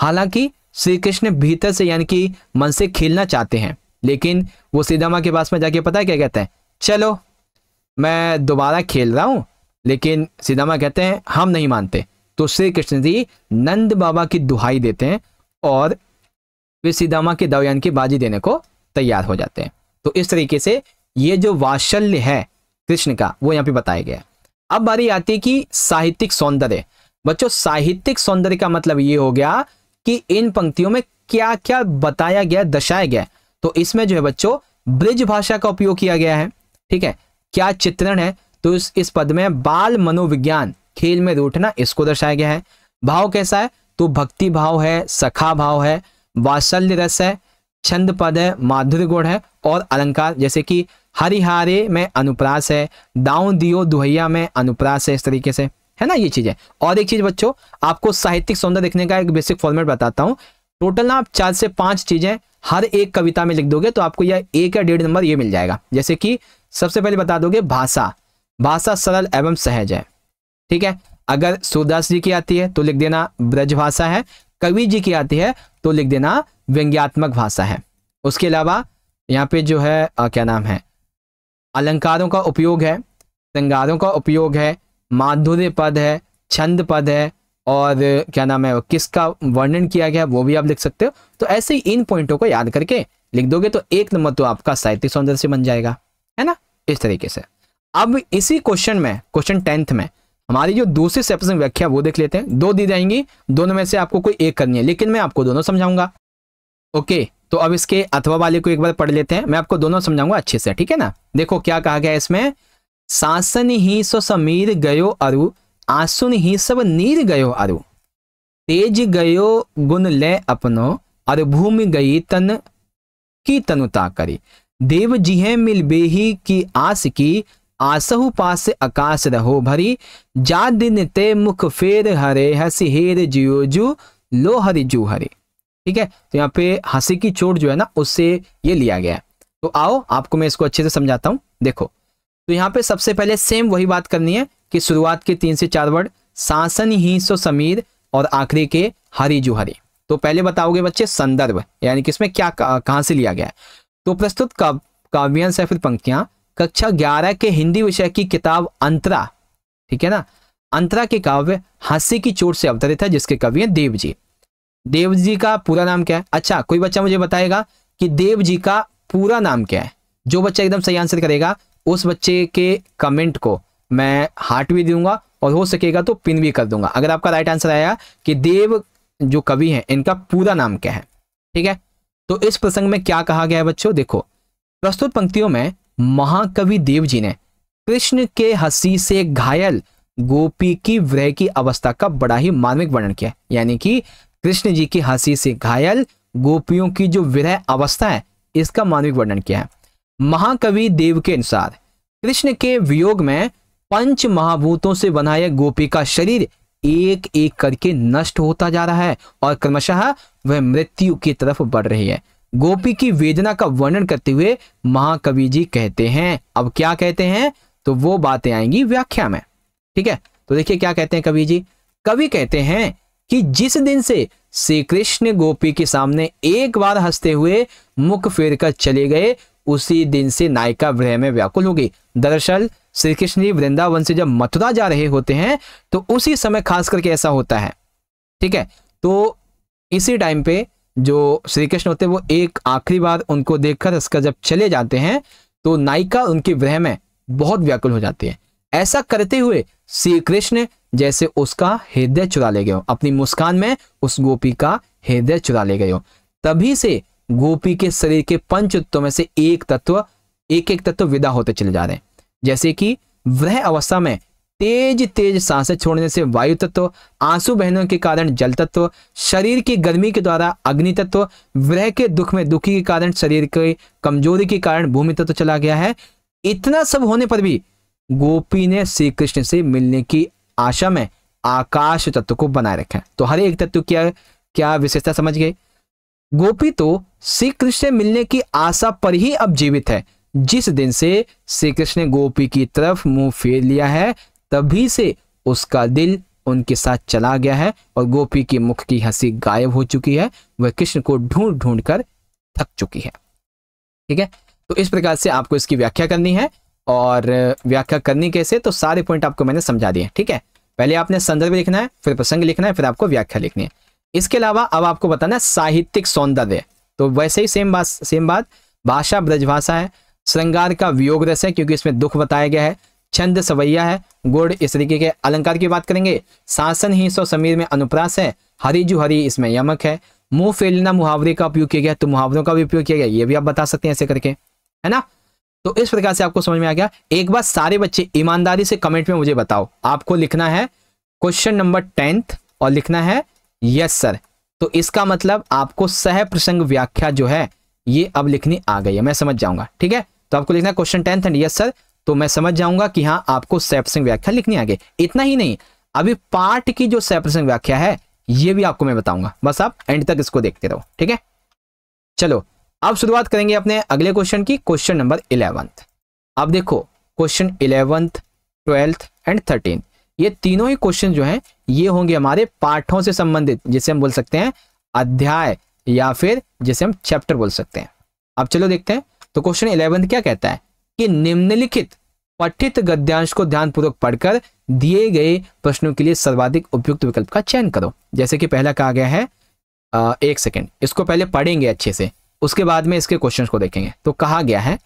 हालाँकि श्री कृष्ण भीतर से यानी कि मन से खेलना चाहते हैं, लेकिन वो सीधामा के पास में जाके पता है क्या कहते हैं? चलो, मैं दोबारा खेल रहा हूँ, लेकिन सीधामा कहते हैं, हम नहीं मानते। तो श्री कृष्ण जी नंद बाबा की दुहाई देते हैं और वे सीधामा के दवयान की बाजी देने को तैयार हो जाते हैं। तो इस तरीके से ये जो वाशल्य है कृष्ण का, वो यहाँ पे बताया गया अब बारी आती है कि साहित्यिक सौंदर्य। बच्चों, साहित्यिक सौंदर्य का मतलब ये हो गया कि इन पंक्तियों में क्या क्या बताया गया, दर्शाया गया तो इसमें जो है बच्चों, ब्रिज भाषा का उपयोग किया गया है, ठीक है? क्या चित्रण है? तो इस इस पद में बाल मनोविज्ञान खेल में रूठना इसको दर्शाया गया है। भाव कैसा है? तो भक्ति भाव है, सखा भाव है, वात्सल्य रस है, छंद पद है, माधुर्य गुण है और अलंकार। जैसे कि हरिहारे में अनुप्रास है, दाऊ दियो दुहैया में अनुप्रास है, इस तरीके से। है ना? ये चीज़ है। और एक चीज़ बच्चों, आपको साहित्यिक सौंदर्य देखने का एक बेसिक फॉर्मेट बताता हूँ। टोटल ना आप चार से पाँच चीज़ें हर एक कविता में लिख दोगे तो आपको यह एक या डेढ़ नंबर ये मिल जाएगा। जैसे कि सबसे पहले बता दोगे भाषा। भाषा सरल एवं सहज है। ठीक है? अगर सूरदास जी की आती है तो लिख देना ब्रज भाषा है। कवि जी की आती है तो लिख देना व्यंग्यात्मक भाषा है। उसके अलावा यहाँ पे जो है आ, क्या नाम है? अलंकारों का उपयोग है श्रृंगारों का उपयोग है माधुर्य पद है छंद पद है और क्या नाम है किसका वर्णन किया गया वो भी आप लिख सकते हो। तो ऐसे ही इन पॉइंटों को याद करके लिख दोगे तो एक नंबर तो आपका साहित्य सौंदर्य बन जाएगा। है ना? इस तरीके से। अब इसी क्वेश्चन में क्वेश्चन टेंथ में हमारी जो दूसरी सेपरेशन व्याख्या, वो देख लेते हैं। दो दी जाएँगी, दोनों में से आपको कोई एक करनी है, लेकिन मैं आपको दोनों समझाऊँगा। ओके तो अब इसके अथवा वाले को एक बार पढ़ लेते हैं। मैं आपको दोनों समझाऊँगा अच्छे से, ठीक है ना? देखो क्या कहा गया इसमें शासन ही सो समीर गयो अरु, आसुन ही सब नीर गयो अरु। तेज गयो गुण ले अपनो और भूमि गई तन की तनुता करी। देव जिहे मिल बेही की आस की आसहु पास आकाश रहो भरी, जा दिन ते मुख फेर हरे, हसी हेर जियो जू, लो हरि जू हरे। ठीक है? तो यहाँ पे हँसी की चोट जो है ना, उससे ये लिया गया है। तो आओ, आपको मैं इसको अच्छे से समझाता हूँ। देखो तो यहाँ पे सबसे पहले सेम वही बात करनी है कि शुरुआत के तीन से चार वर्ड शासन ही सो समीर, और आखिरी के हरी जो हरी। तो पहले बताओगे बच्चे, संदर्भ, यानी कि इसमें क्या, कहाँ से लिया गया है? तो प्रस्तुत काव्यांश या फिर पंक्तियाँ। कक्षा ग्यारह के हिंदी विषय की किताब अंतरा, ठीक है ना? अंतरा के काव्य हँसी की चोट से अवतरित है, जिसके कवि हैं देव जी देव जी का पूरा नाम क्या है? अच्छा कोई बच्चा मुझे बताएगा कि देव जी का पूरा नाम क्या है? जो बच्चा एकदम सही आंसर करेगा, उस बच्चे के कमेंट को मैं हार्ट भी दूँगा और हो सकेगा तो पिन भी कर दूँगा। अगर आपका राइट आंसर आया कि देव जो कवि हैं, इनका पूरा नाम क्या है? ठीक है? तो इस प्रसंग में क्या कहा गया है बच्चों? देखो, प्रस्तुत पंक्तियों में महाकवि देव जी ने कृष्ण के हँसी से घायल गोपी की व्रह की अवस्था का बड़ा ही मार्मिक वर्णन किया। यानी कि कृष्ण जी की हँसी से घायल गोपियों की जो विरह अवस्था है, इसका मानविक वर्णन किया है। महाकवि देव के अनुसार कृष्ण के वियोग में पंच महाभूतों से बनाया गोपी का शरीर एक एक करके नष्ट होता जा रहा है और क्रमशः वह मृत्यु की तरफ़ बढ़ रही है। गोपी की वेदना का वर्णन करते हुए महाकवि जी कहते हैं। अब क्या कहते हैं? तो वो बातें आएँगी व्याख्या में। ठीक है? तो देखिए क्या कहते हैं कवि जी? कवि कहते हैं कि जिस दिन से श्री कृष्ण गोपी के सामने एक बार हँसते हुए मुख फेर कर चले गए, उसी दिन से नायिका वृह में व्याकुल होगी दरअसल श्री कृष्ण जी वृंदावन से जब मथुरा जा रहे होते हैं तो उसी समय खास करके ऐसा होता है। ठीक है? तो इसी टाइम पे जो श्री कृष्ण होते हैं, वो एक आखिरी बार उनको देखकर इसका जब चले जाते हैं तो नायिका उनकी वृह में बहुत व्याकुल हो जाती है। ऐसा करते हुए श्री कृष्ण जैसे उसका हृदय चुरा ले गए हो। अपनी मुस्कान में उस गोपी का हृदय चुरा ले गए हो। तभी से गोपी के शरीर के पंच तत्वों में से एक तत्व एक एक तत्व विदा होते चले जा रहे हैं। जैसे कि वह अवस्था में तेज तेज साँसें छोड़ने से वायु तत्व, आँसू बहनों के कारण जल तत्व, शरीर की गर्मी के द्वारा अग्नि तत्व वह के दुख में दुखी के कारण शरीर के कमज़ोरी के कारण भूमि तत्व चला गया है। इतना सब होने पर भी गोपी ने श्री कृष्ण से मिलने की आशा में आकाश तत्व को बनाए रखा तो हर एक तत्व क्या क्या विशेषता समझ गए? गोपी तो श्री कृष्ण से मिलने की आशा पर ही अब जीवित है। जिस दिन से श्री कृष्ण ने गोपी की तरफ़ मुँह फेर लिया है तभी से उसका दिल उनके साथ चला गया है और गोपी के मुख की हँसी गायब हो चुकी है। वह कृष्ण को ढूंढ ढूंढ कर थक चुकी है। ठीक है? तो इस प्रकार से आपको इसकी व्याख्या करनी है और व्याख्या करनी कैसे? तो सारे पॉइंट आपको मैंने समझा दिए। ठीक है? पहले आपने संदर्भ लिखना है, फिर प्रसंग लिखना है, फिर आपको व्याख्या लिखनी है। इसके अलावा अब आपको बताना है साहित्यिक सौंदर्य। तो वैसे ही सेम बात सेम बात। भाषा ब्रजभाषा है। श्रृंगार का वियोग रस है, क्योंकि इसमें दुख बताया गया है। छंद सवैया है। गुड़ इस तरीके के अलंकार की बात करेंगे। शासन ही सो समीर में अनुप्रास है। हरी जू हरी इसमें यमक है। मुँह फेलना मुहावरे का उपयोग किया गया तो मुहावरों का भी उपयोग किया गया, ये भी आप बता सकते हैं ऐसे करके। है ना? तो इस प्रकार से आपको समझ में आ गया। एक बार सारे बच्चे ईमानदारी से कमेंट में मुझे बताओ। आपको लिखना है क्वेश्चन नंबर टेंथ और लिखना है यस सर तो इसका मतलब आपको सह प्रसंग व्याख्या जो है, ये अब लिखनी आ गई है। मैं समझ जाऊँगा। ठीक है? तो आपको लिखना है question tenth and yes sir तो मैं समझ जाऊँगा कि हाँ आपको सह प्रसंग व्याख्या लिखनी आगे। इतना ही नहीं, अभी पार्ट की जो सह प्रसंग व्याख्या है, ये भी आपको मैं बताऊँगा। बस आप एंड तक इसको देखते रहो, ठीक है? चलो, अब शुरुआत करेंगे अपने अगले क्वेश्चन की क्वेश्चन नंबर इलेवंथ अब देखो question eleventh twelfth and thirteen ये तीनों ही क्वेश्चन जो हैं, ये होंगे हमारे पाठों से संबंधित, जिसे हम बोल सकते हैं अध्याय, या फिर जिसे हम चैप्टर बोल सकते हैं। अब चलो देखते हैं तो क्वेश्चन इलेवंथ क्या कहता है? कि निम्नलिखित पठित गद्यांश को ध्यानपूर्वक पढ़कर दिए गए प्रश्नों के लिए सर्वाधिक उपयुक्त विकल्प का चयन करो। जैसे कि पहला कहा गया है आ, एक सेकेंड इसको पहले पढ़ेंगे अच्छे से उसके बाद में इसके क्वेश्चन को देखेंगे। तो कहा गया है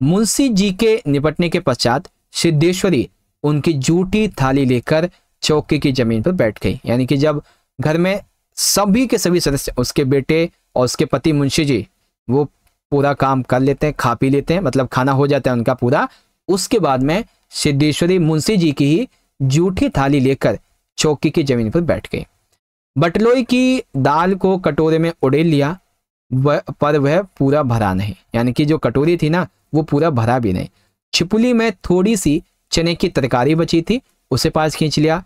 मुंशी जी के निपटने के पश्चात सिद्धेश्वरी उनकी जूठी थाली लेकर चौकी की ज़मीन पर बैठ गई। यानी कि जब घर में सभी के सभी सदस्य उसके बेटे और उसके पति मुंशी जी वो पूरा काम कर लेते हैं, खा पी लेते हैं मतलब खाना हो जाता है उनका पूरा। उसके बाद में सिद्धेश्वरी मुंशी जी की ही जूठी थाली लेकर चौकी की ज़मीन पर बैठ गई। बटलोई की दाल को कटोरे में उड़ेल लिया वह पर वह पूरा भरा नहीं। यानी कि जो कटोरी थी ना, वो पूरा भरा भी नहीं। छिपुली में थोड़ी सी चने की तरकारी बची थी, उसे पास खींच लिया।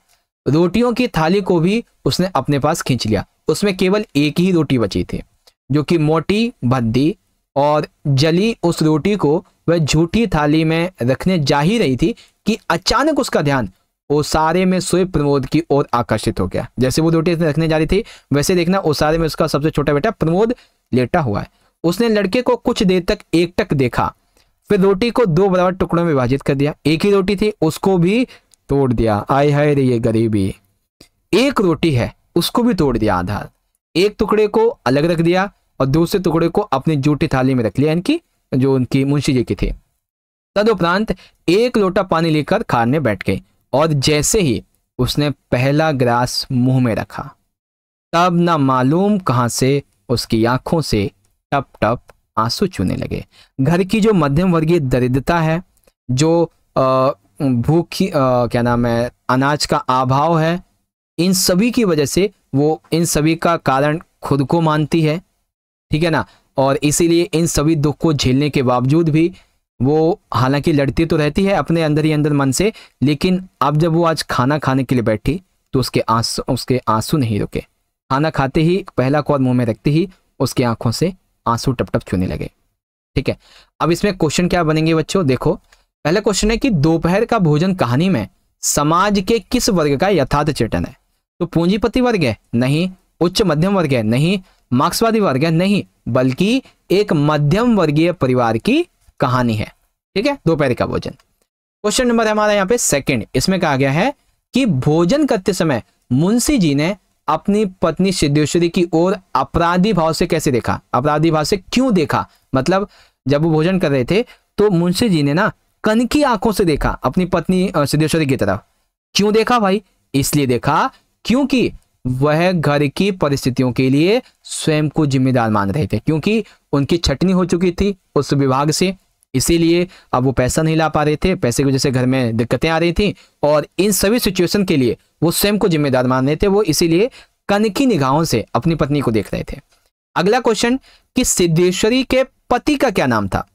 रोटियों की थाली को भी उसने अपने पास खींच लिया। उसमें केवल एक ही रोटी बची थी, जो कि मोटी, भद्दी और जली उस रोटी को वह झूठी थाली में रखने जा ही रही थी कि अचानक उसका ध्यान ओसारे में सोए प्रमोद की ओर आकर्षित हो गया। जैसे वो रोटी रखने जा रही थी, वैसे देखना ओसारे में उसका सबसे छोटा बेटा प्रमोद लेटा हुआ है। उसने लड़के को कुछ देर तक एक टक देखा, फिर रोटी को दो बराबर टुकड़ों में विभाजित कर दिया। एक ही रोटी थी, उसको भी तोड़ दिया। आय हाय रे ये गरीबी। एक रोटी है, उसको भी तोड़ दिया आधार एक टुकड़े को अलग रख दिया और दूसरे टुकड़े को अपनी जूठी थाली में रख लिया इनकी जो उनकी मुंशी जी की थी। तदुपरांत एक लोटा पानी लेकर खाने बैठ गए और जैसे ही उसने पहला ग्रास मुँह में रखा, तब ना मालूम कहाँ से उसकी आँखों से टप टप आँसू चूने लगे। घर की जो मध्यम वर्गीय दरिद्रता है, जो भूखी क्या नाम है, अनाज का अभाव है, इन सभी की वजह से वो इन सभी का कारण खुद को मानती है। ठीक है ना? और इसीलिए इन सभी दुख को झेलने के बावजूद भी वो हालाँकि लड़ती तो रहती है अपने अंदर ही अंदर मन से, लेकिन अब जब वो आज खाना खाने के लिए बैठी तो उसके आँसू उसके आँसू नहीं रुके। खाना खाते ही, पहला कौर मुँह में रखते ही, उसकी आँखों से आँसू टप टप छूने लगे। ठीक है? अब इसमें क्वेश्चन क्या बनेंगे बच्चों? देखो, पहला क्वेश्चन है कि दोपहर का भोजन कहानी में समाज के किस वर्ग का यथार्थ चिटन है? तो पूंजीपति वर्ग है? नहीं उच्च मध्यम वर्ग है नहीं, मार्क्सवादी वर्ग है नहीं, बल्कि एक मध्यम वर्गीय परिवार की कहानी है। ठीक है? दोपहर का भोजन। क्वेश्चन नंबर है हमारा यहाँ पे सेकंड इसमें कहा गया है कि भोजन करते समय मुंशी जी ने अपनी पत्नी सिद्धेश्वरी की ओर अपराधी भाव से कैसे देखा? अपराधी भाव से क्यों देखा? मतलब जब वो भोजन कर रहे थे तो मुंशी जी ने ना कन की आँखों से देखा, अपनी पत्नी सिद्धेश्वरी की तरफ़। क्यों देखा भाई? इसलिए देखा क्योंकि वह घर की परिस्थितियों के लिए स्वयं को जिम्मेदार मान रहे थे, क्योंकि उनकी छटनी हो चुकी थी उस विभाग से। इसीलिए अब वो पैसा नहीं ला पा रहे थे, पैसे की वजह से घर में दिक्कतें आ रही थी और इन सभी सिचुएशन के लिए वो स्वयं को जिम्मेदार मान रहे थे, वो इसीलिए कनकी निगाहों से अपनी पत्नी को देख रहे थे। अगला क्वेश्चन कि सिद्धेश्वरी के पति का क्या नाम था?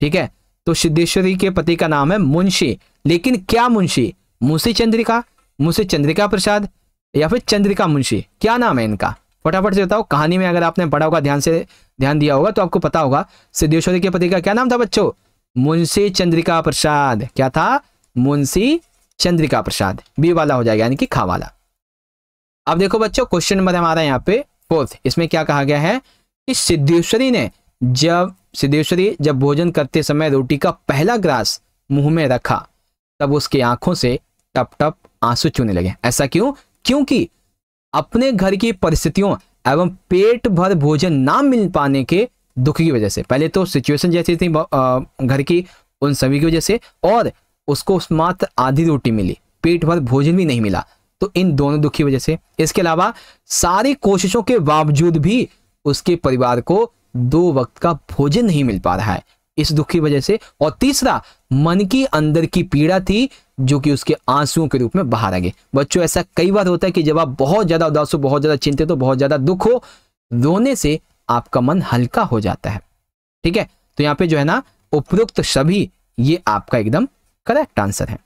ठीक है तो सिद्धेश्वरी के पति का नाम है मुंशी, लेकिन क्या मुंशी? मुंशी चंद्रिका। मुंशी चंद्रिका प्रसाद या फिर चंद्रिका मुंशी। क्या नाम है इनका? फटाफट से बताओ, कहानी में अगर आपने पढ़ा होगा, ध्यान से, ध्यान दिया होगा तो आपको पता होगा। सिद्धेश्वरी के पति का क्या नाम था बच्चों? मुंशी चंद्रिका प्रसाद। क्या था? मुंशी चंद्रिका प्रसाद। बी वाला हो जाएगा, यानी कि खा वाला। अब देखो बच्चों क्वेश्चन नंबर हमारा यहाँ पे फोर्थ इसमें क्या कहा गया है? कि सिद्धेश्वरी ने जब, सिद्धेश्वरी जब भोजन करते समय रोटी का पहला ग्रास मुँह में रखा, तब उसकी आँखों से टप टप आँसू चूने लगे। ऐसा क्यों? क्योंकि अपने घर की परिस्थितियों एवं पेट भर भोजन ना मिल पाने के दुख की वजह से। पहले तो सिचुएशन जैसी थी घर की उन सभी की वजह से और उसको मात्र आधी रोटी मिली, पेट भर भोजन भी नहीं मिला। तो इन दोनों दुख की वजह से। इसके अलावा सारी कोशिशों के बावजूद भी उसके परिवार को दो वक्त का भोजन नहीं मिल पा रहा है। इस दुख की वजह से। और तीसरा, मन की अंदर की पीड़ा थी जो कि उसके आंसुओं के रूप में बाहर आ गए बच्चों, ऐसा कई बार होता है कि जब आप बहुत ज़्यादा उदास हो, बहुत ज़्यादा चिंतित हो, बहुत ज़्यादा दुख हो, रोने से आपका मन हल्का हो जाता है। ठीक है? तो यहाँ पे जो है ना उपयुक्त सभी, ये आपका एकदम करेक्ट आंसर है।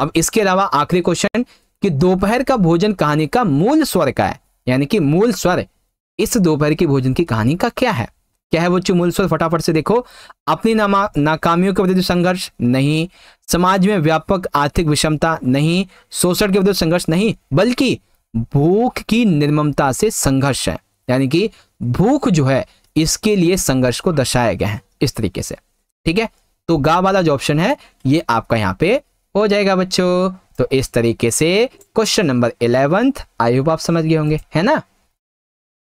अब इसके अलावा आखिरी क्वेश्चन, कि दोपहर का भोजन कहानी का मूल स्वर का है। यानी कि मूल स्वर, इस दोपहर के भोजन की कहानी का क्या है? क्या है बच्चों मूल स्वर फटाफट से देखो। अपनी नाकामियों के विरुद्ध संघर्ष नहीं। समाज में व्यापक आर्थिक विषमता नहीं। शोषण के विरुद्ध संघर्ष नहीं, बल्कि भूख की निर्ममता से संघर्ष है। यानी कि भूख जो है, इसके लिए संघर्ष को दर्शाया गया है, इस तरीके से। ठीक है? तो गा वाला जो ऑप्शन है, ये आपका यहाँ पे हो जाएगा बच्चों। तो इस तरीके से question number eleventh I hope आप समझ गए होंगे, है ना?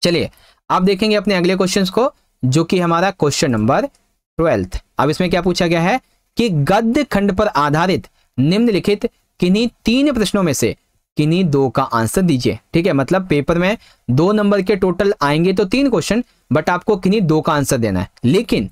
चलिए, आप देखेंगे अपने अगले क्वेश्चन को। जो कि हमारा क्वेश्चन नंबर ट्वेल्थ। अब इसमें क्या पूछा गया है कि गद्य खंड पर आधारित निम्नलिखित किन्हीं तीन प्रश्नों में से किन्हीं दो का आंसर दीजिए। ठीक है मतलब पेपर में दो नंबर के टोटल आएँगे तो तीन क्वेश्चन, बट आपको किन्हीं दो का आंसर देना है। लेकिन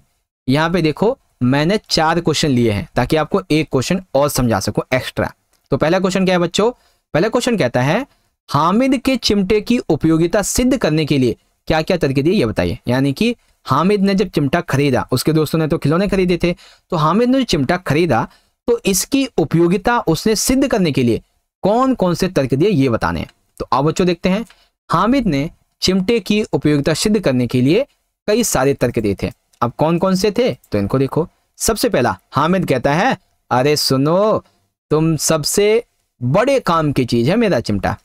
यहाँ पे देखो, मैंने चार क्वेश्चन लिए हैं, ताकि आपको एक क्वेश्चन और समझा सकूँ एक्स्ट्रा। तो पहला क्वेश्चन क्या है बच्चों? पहला क्वेश्चन कहता है, हामिद के चिमटे की उपयोगिता सिद्ध करने के लिए क्या क्या तरीके दिए, ये बताइए। यानी कि हामिद ने जब चिमटा खरीदा, उसके दोस्तों ने तो खिलौने खरीदे थे तो हामिद ने जो चिमटा खरीदा तो इसकी उपयोगिता उसने सिद्ध करने के लिए कौन कौन से तर्क दिए, ये बताने तो अब बच्चों देखते हैं, हामिद ने चिमटे की उपयोगिता सिद्ध करने के लिए कई सारे तर्क दिए थे। अब कौन कौन से थे तो इनको देखो। सबसे पहला, हामिद कहता है, अरे सुनो, तुम सबसे बड़े काम की चीज़ है मेरा चिमटा।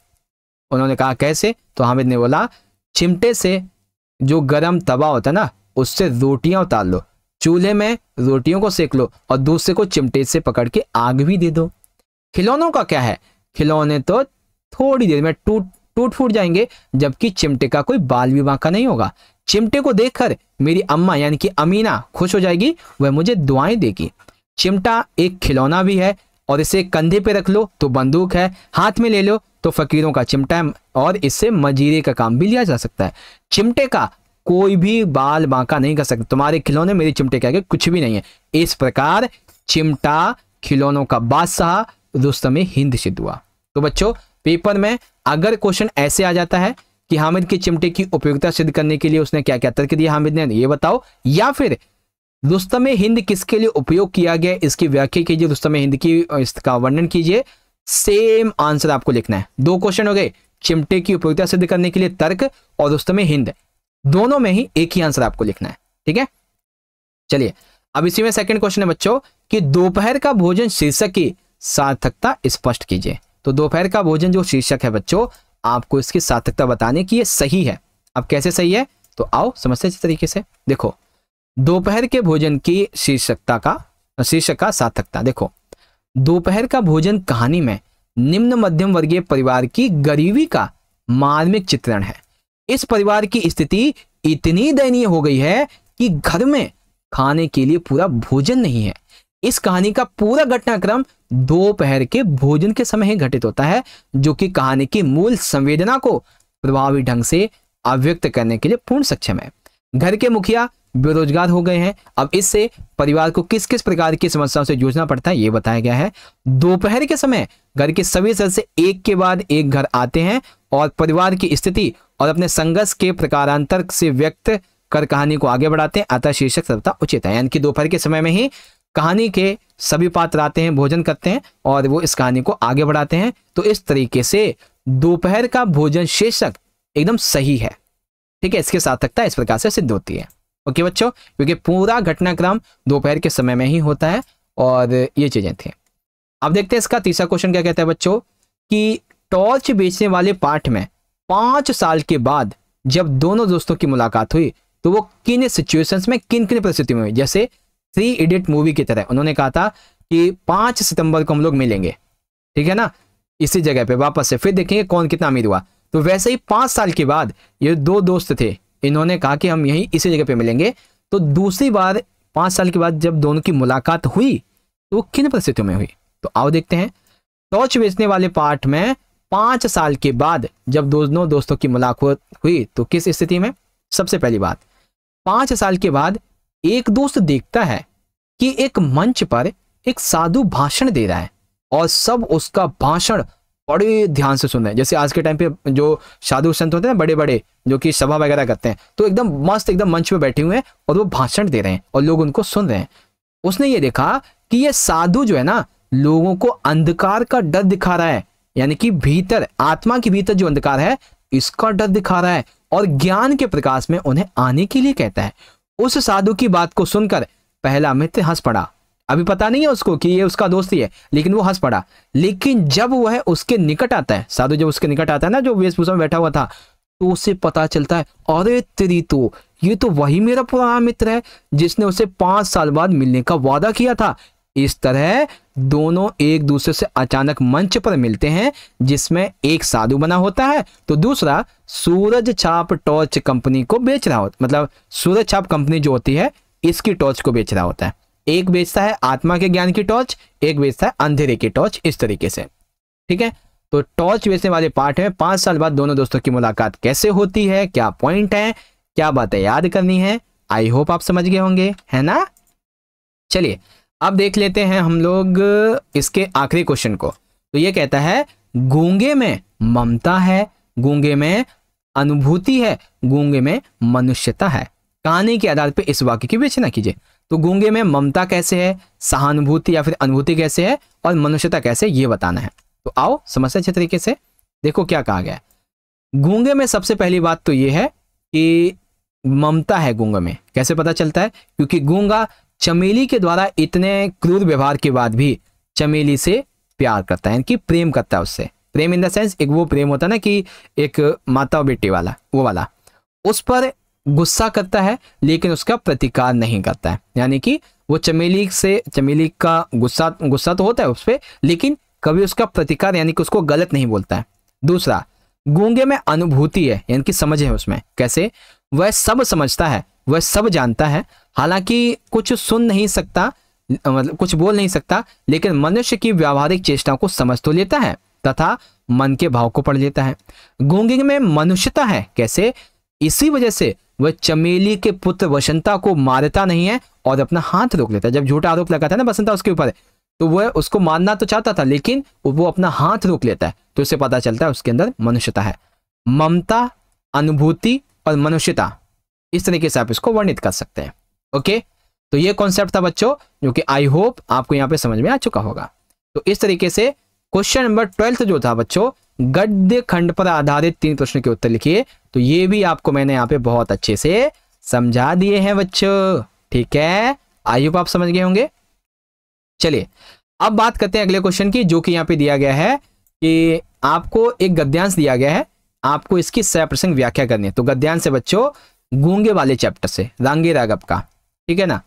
उन्होंने कहा, कैसे? तो हामिद ने बोला, चिमटे से जो गरम तवा होता है ना, उससे रोटियाँ उतार लो। चूल्हे में रोटियों को सेक लो और दूसरे को चिमटे से पकड़ के आग भी दे दो। खिलौनों का क्या है? खिलौने तो थोड़ी देर में टूट टूट फूट जाएँगे, जबकि चिमटे का कोई बाल भी बांका नहीं होगा। चिमटे को देखकर मेरी अम्मा यानी कि अमीना खुश हो जाएगी, वह मुझे दुआएँ देगी। चिमटा एक खिलौना भी है और इसे कंधे पे रख लो तो बंदूक है। हाथ में ले लो तो फकीरों का चिमटा और इससे मजीरे का काम भी लिया जा सकता है। चिमटे का कोई भी बाल बांका नहीं कर सकता। तुम्हारे खिलौने मेरे चिमटे के आगे कुछ भी नहीं है। इस प्रकार चिमटा खिलौनों का बादशाह रुस्तम हिंद सिद्ध हुआ। तो बच्चों, पेपर में अगर क्वेश्चन ऐसे आ जाता है कि हामिद के चिमटे की उपयोगिता सिद्ध करने के लिए उसने क्या क्या तर्क दिया हामिद ने, ये बताओ। या फिर रुस्तम हिंद किसके लिए उपयोग किया गया? इसकी व्याख्या कीजिए रुस्तम हिंद की इसका वर्णन कीजिए। सेम आंसर आपको लिखना है। दो क्वेश्चन हो गए। चिमटे की उपयोगिता सिद्ध करने के लिए तर्क और रुस्तम हिंद। दोनों में ही एक ही आंसर आपको लिखना है। ठीक है? चलिए, अब इसी में सेकंड क्वेश्चन है बच्चों, कि दोपहर का भोजन शीर्षक की सार्थकता स्पष्ट कीजिए। तो दोपहर का भोजन जो शीर्षक है बच्चों, आपको इसकी सार्थकता बताने की ये सही है। अब कैसे सही है? तो आओ, समझते इस तरीके से। देखो दोपहर के भोजन की शीर्षकता का, शीर्षक का सार्थकता। देखो, दोपहर का भोजन कहानी में निम्न मध्यम वर्गीय परिवार की गरीबी का मार्मिक चित्रण है। इस परिवार की स्थिति इतनी दयनीय हो गई है कि घर में खाने के लिए पूरा भोजन नहीं है। इस कहानी का पूरा घटनाक्रम दोपहर के भोजन के समय ही घटित होता है, जो कि कहानी की मूल संवेदना को प्रभावी ढंग से अव्यक्त करने के लिए पूर्ण सक्षम है। घर के मुखिया बेरोजगार हो गए हैं। अब इससे परिवार को किस किस प्रकार की समस्याओं से जूझना पड़ता है, ये बताया गया है। दोपहर के समय घर के सभी सदस्य एक के बाद एक घर आते हैं और परिवार की स्थिति और अपने संघर्ष के प्रकारांतर से व्यक्त कर कहानी को आगे बढ़ाते हैं। अतः शीर्षक सर्वता उचित है। यानी कि दोपहर के समय में ही कहानी के सभी पात्र आते हैं, भोजन करते हैं और वो इस कहानी को आगे बढ़ाते हैं। तो इस तरीके से दोपहर का भोजन शीर्षक एकदम सही है। ठीक है, इसकी सार्थकता इस प्रकार से सिद्ध होती है। ओके बच्चों? क्योंकि पूरा घटनाक्रम दोपहर के समय में ही होता है और ये चीज़ें थी। अब देखते हैं इसका तीसरा क्वेश्चन क्या कहता है बच्चों? कि टॉर्च बेचने वाले पाठ में पाँच साल के बाद जब दोनों दोस्तों की मुलाकात हुई तो वो किन सिचुएशंस में किन किन परिस्थिति में हुई? जैसे थ्री इडियट मूवी की तरह। उन्होंने कहा था कि पाँच सितंबर को हम लोग मिलेंगे। ठीक है ना? इसी जगह पे वापस से फिर देखेंगे कौन कितना अमीर हुआ। तो वैसे ही पाँच साल के बाद ये दो दोस्त थे इन्होंने कहा कि हम यहीं इसी जगह पे मिलेंगे। तो दूसरी बार, पाँच साल के बाद जब दोनों की मुलाकात हुई तो वो किन परिस्थितियों में हुई? तो आओ देखते हैं। टॉर्च बेचने वाले पार्ट में पाँच साल के बाद जब दोनों दोस्तों की मुलाकात हुई तो किस स्थिति में? सबसे पहली बात, पाँच साल के बाद एक दोस्त देखता है कि एक मंच पर एक साधु भाषण दे रहा है और सब उसका भाषण बड़े ध्यान से सुन रहे हैं। जैसे आज के टाइम पे जो साधु संत होते हैं बड़े बड़े जो कि सभा वगैरह करते हैं तो एकदम मस्त, एकदम मंच पे बैठे हुए हैं और वो भाषण दे रहे हैं और लोग उनको सुन रहे हैं। उसने ये देखा कि ये साधु जो है ना, लोगों को अंधकार का डर दिखा रहा है। यानी कि भीतर, आत्मा के भीतर जो अंधकार है, इसका डर दिखा रहा है और ज्ञान के प्रकाश में उन्हें आने के लिए कहता है। उस साधु की बात को सुनकर पहला मित्र हंस पड़ा। अभी पता नहीं है उसको कि ये उसका दोस्त ही है, लेकिन वो हंस पड़ा। लेकिन जब वह उसके निकट आता है, साधु जब उसके निकट आता है ना, जो वेशभूषा में बैठा हुआ था तो उसे पता चलता है, अरे तेरी तो ये तो वही मेरा पुराना मित्र है, जिसने उसे पाँच साल बाद मिलने का वादा किया था। इस तरह दोनों एक दूसरे से अचानक मंच पर मिलते हैं, जिसमें एक साधु बना होता है तो दूसरा सूरज छाप टॉर्च कंपनी को बेच रहा होता मतलब सूरज छाप कंपनी जो होती है, इसकी टॉर्च को बेच रहा होता है। एक बेचता है आत्मा के ज्ञान की टॉर्च, एक बेचता है अंधेरे की टॉर्च, इस तरीके से। ठीक है? तो टॉर्च बेचने वाले पार्ट में पाँच साल बाद दोनों दोस्तों की मुलाकात कैसे होती है? क्या पॉइंट है? क्या बातें याद करनी है? आई होप आप समझ गए होंगे, है ना? चलिए, अब देख लेते हैं हम लोग इसके आखिरी क्वेश्चन को। तो ये कहता है, गूँगे में ममता है, गूँगे में अनुभूति है, गूँगे में मनुष्यता है। कहानी के आधार पर इस वाक्य की विवेचना कीजिए। तो गूँगे में ममता कैसे है, सहानुभूति या फिर अनुभूति कैसे है और मनुष्यता कैसे ये बताना है। तो आओ समझते अच्छे तरीके से देखो क्या कहा गया गूँगे में सबसे पहली बात तो ये है कि ममता है गूँगा में। कैसे पता चलता है? क्योंकि गूँगा चमेली के द्वारा इतने क्रूर व्यवहार के बाद भी चमेली से प्यार करता है, यानी कि प्रेम करता है उससे। प्रेम इन द सेंस एक वो प्रेम होता है ना कि एक माता और बेटी वाला, वो वाला। उस पर गुस्सा करता है, लेकिन उसका प्रतिकार नहीं करता है। यानी कि वो चमेली से, चमेली का गुस्सा गुस्सा तो होता है उस पर लेकिन कभी उसका प्रतिकार यानी कि उसको गलत नहीं बोलता है। दूसरा, गूँगे में अनुभूति है, यानी कि समझ है उसमें। कैसे? वह सब समझता है, वह सब जानता है। हालाँकि कुछ सुन नहीं सकता मतलब कुछ बोल नहीं सकता, लेकिन मनुष्य की व्यावहारिक चेष्टाओं को समझ तो लेता है, तथा मन के भाव को पढ़ लेता है। गूँगे में मनुष्यता है, कैसे? इसी वजह से वह चमेली के पुत्र वसंता को मारता नहीं है और अपना हाथ रोक लेता है। जब झूठा आरोप लगाता है ना बसंता उसके ऊपर तो वह उसको मारना तो चाहता था, लेकिन वो अपना हाथ रोक लेता है। तो उससे पता चलता है उसके अंदर मनुष्यता है। ममता, अनुभूति और मनुष्यता, इस तरीके से आप इसको वर्णित कर सकते हैं। ओके? तो ये कॉन्सेप्ट था बच्चों, जो कि आई होप आपको यहाँ पे समझ में आ चुका होगा। तो इस तरीके से क्वेश्चन नंबर ट्वेल्थ जो था बच्चों गद्य खंड पर आधारित तीन प्रश्न के उत्तर लिखिए। तो ये भी आपको मैंने यहाँ पे बहुत अच्छे से समझा दिए हैं बच्चों। ठीक है? होप आप समझ गए होंगे। चलिए, अब बात करते हैं अगले क्वेश्चन की, जो कि यहाँ पे दिया गया है कि आपको एक गद्यांश दिया गया है। आपको इसकी सह प्रसंग व्याख्या करनी है। तो गद्यांश से बच्चों, गूँगे वाले चैप्टर से, रांगे रागव का। ठीक है ना?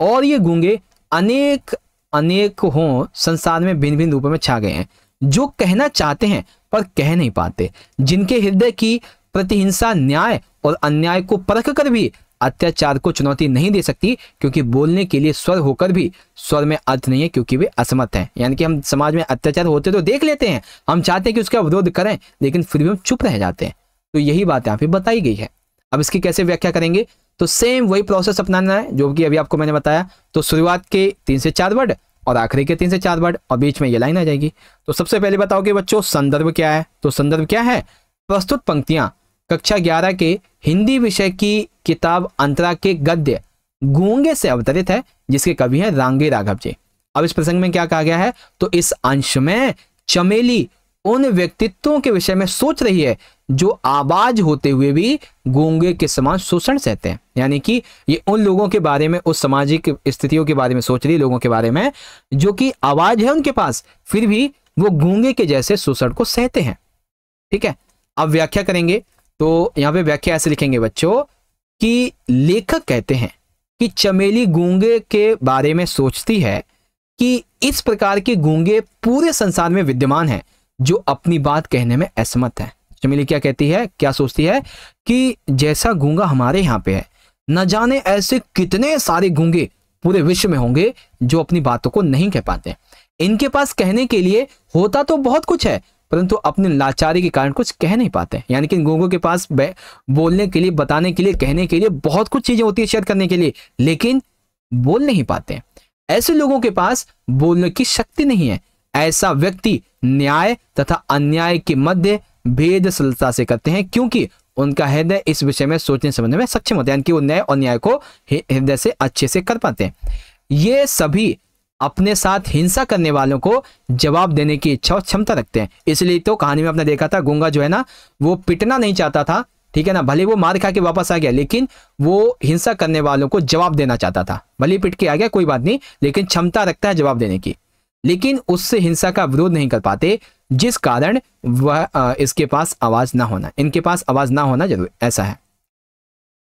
और ये गूँगे अनेक अनेक हो, संसार में भिन्न भिन्न रूपों में छा गए हैं। जो कहना चाहते हैं पर कह नहीं पाते। जिनके हृदय की प्रतिहिंसा, न्याय और अन्याय को परख कर भी अत्याचार को चुनौती नहीं दे सकती, क्योंकि बोलने के लिए स्वर होकर भी स्वर में अर्थ नहीं है, क्योंकि वे असमर्थ हैं। यानी कि हम समाज में अत्याचार होते तो देख लेते हैं, हम चाहते हैं कि उसका विरोध करें, लेकिन फिर भी हम चुप रह जाते हैं। तो यही बात यहाँ पे बताई गई है। अब इसकी कैसे व्याख्या करेंगे? तो सेम वही प्रोसेस अपनाना है, जो कि अभी आपको मैंने बताया। तो शुरुआत के तीन से चार वर्ड और आखिरी के तीन से चार वर्ड और बीच में ये लाइन आ जाएगी। तो सबसे पहले बताओ कि बच्चों, संदर्भ क्या है? तो संदर्भ क्या है? प्रस्तुत पंक्तियाँ। कक्षा ग्यारह के हिंदी विषय की किताब अंतरा के गद्य गूँगे से अवतरित है, जिसके कवि हैं रांगे राघव जी। अब इस प्रसंग में क्या कहा गया है? तो इस अंश में चमेली उन व्यक्तित्वों के विषय में सोच रही है, जो आवाज़ होते हुए भी गूँगे के समान शोषण सहते हैं। यानी कि ये उन लोगों के बारे में, उस सामाजिक स्थितियों के बारे में सोच रही लोगों के बारे में, जो कि आवाज़ है उनके पास, फिर भी वो गूँगे के जैसे शोषण को सहते हैं। ठीक है? अब व्याख्या करेंगे तो यहाँ पे व्याख्या ऐसे लिखेंगे बच्चों, कि लेखक कहते हैं कि चमेली गूँगे के बारे में सोचती है कि इस प्रकार के गूँगे पूरे संसार में विद्यमान हैं। जो अपनी बात कहने में असमत है। चमेली क्या कहती है? क्या सोचती है? कि जैसा गूँगा हमारे यहाँ पे है, न जाने ऐसे कितने सारे गूँगे पूरे विश्व में होंगे जो अपनी बातों को नहीं कह पाते। इनके पास कहने के लिए होता तो बहुत कुछ है, परंतु अपने लाचारी के कारण कुछ कह नहीं पाते। यानी कि इन गूंगों के पास बोलने के लिए, बताने के लिए, कहने के लिए बहुत कुछ चीज़ें होती है शेयर करने के लिए, लेकिन बोल नहीं पाते। ऐसे लोगों के पास बोलने की शक्ति नहीं है। ऐसा व्यक्ति न्याय तथा अन्याय के मध्य भेद सरलता से करते हैं, क्योंकि उनका हृदय इस विषय में सोचने समझने में सक्षम होता है, यानी कि वो न्याय और न्याय को हृदय से अच्छे से कर पाते हैं। ये सभी अपने साथ हिंसा करने वालों को जवाब देने की इच्छा और क्षमता रखते हैं। इसलिए तो कहानी में आपने देखा था, गुंगा जो है ना, वो पिटना नहीं चाहता था, ठीक है ना, भले वो मार खा के वापस आ गया, लेकिन वो हिंसा करने वालों को जवाब देना चाहता था। भले पिट के आ गया, कोई बात नहीं, लेकिन क्षमता रखता है जवाब देने की। लेकिन उससे हिंसा का विरोध नहीं कर पाते, जिस कारण वह इसके पास आवाज़ ना होना, इनके पास आवाज़ ना होना ज़रूर, ऐसा है।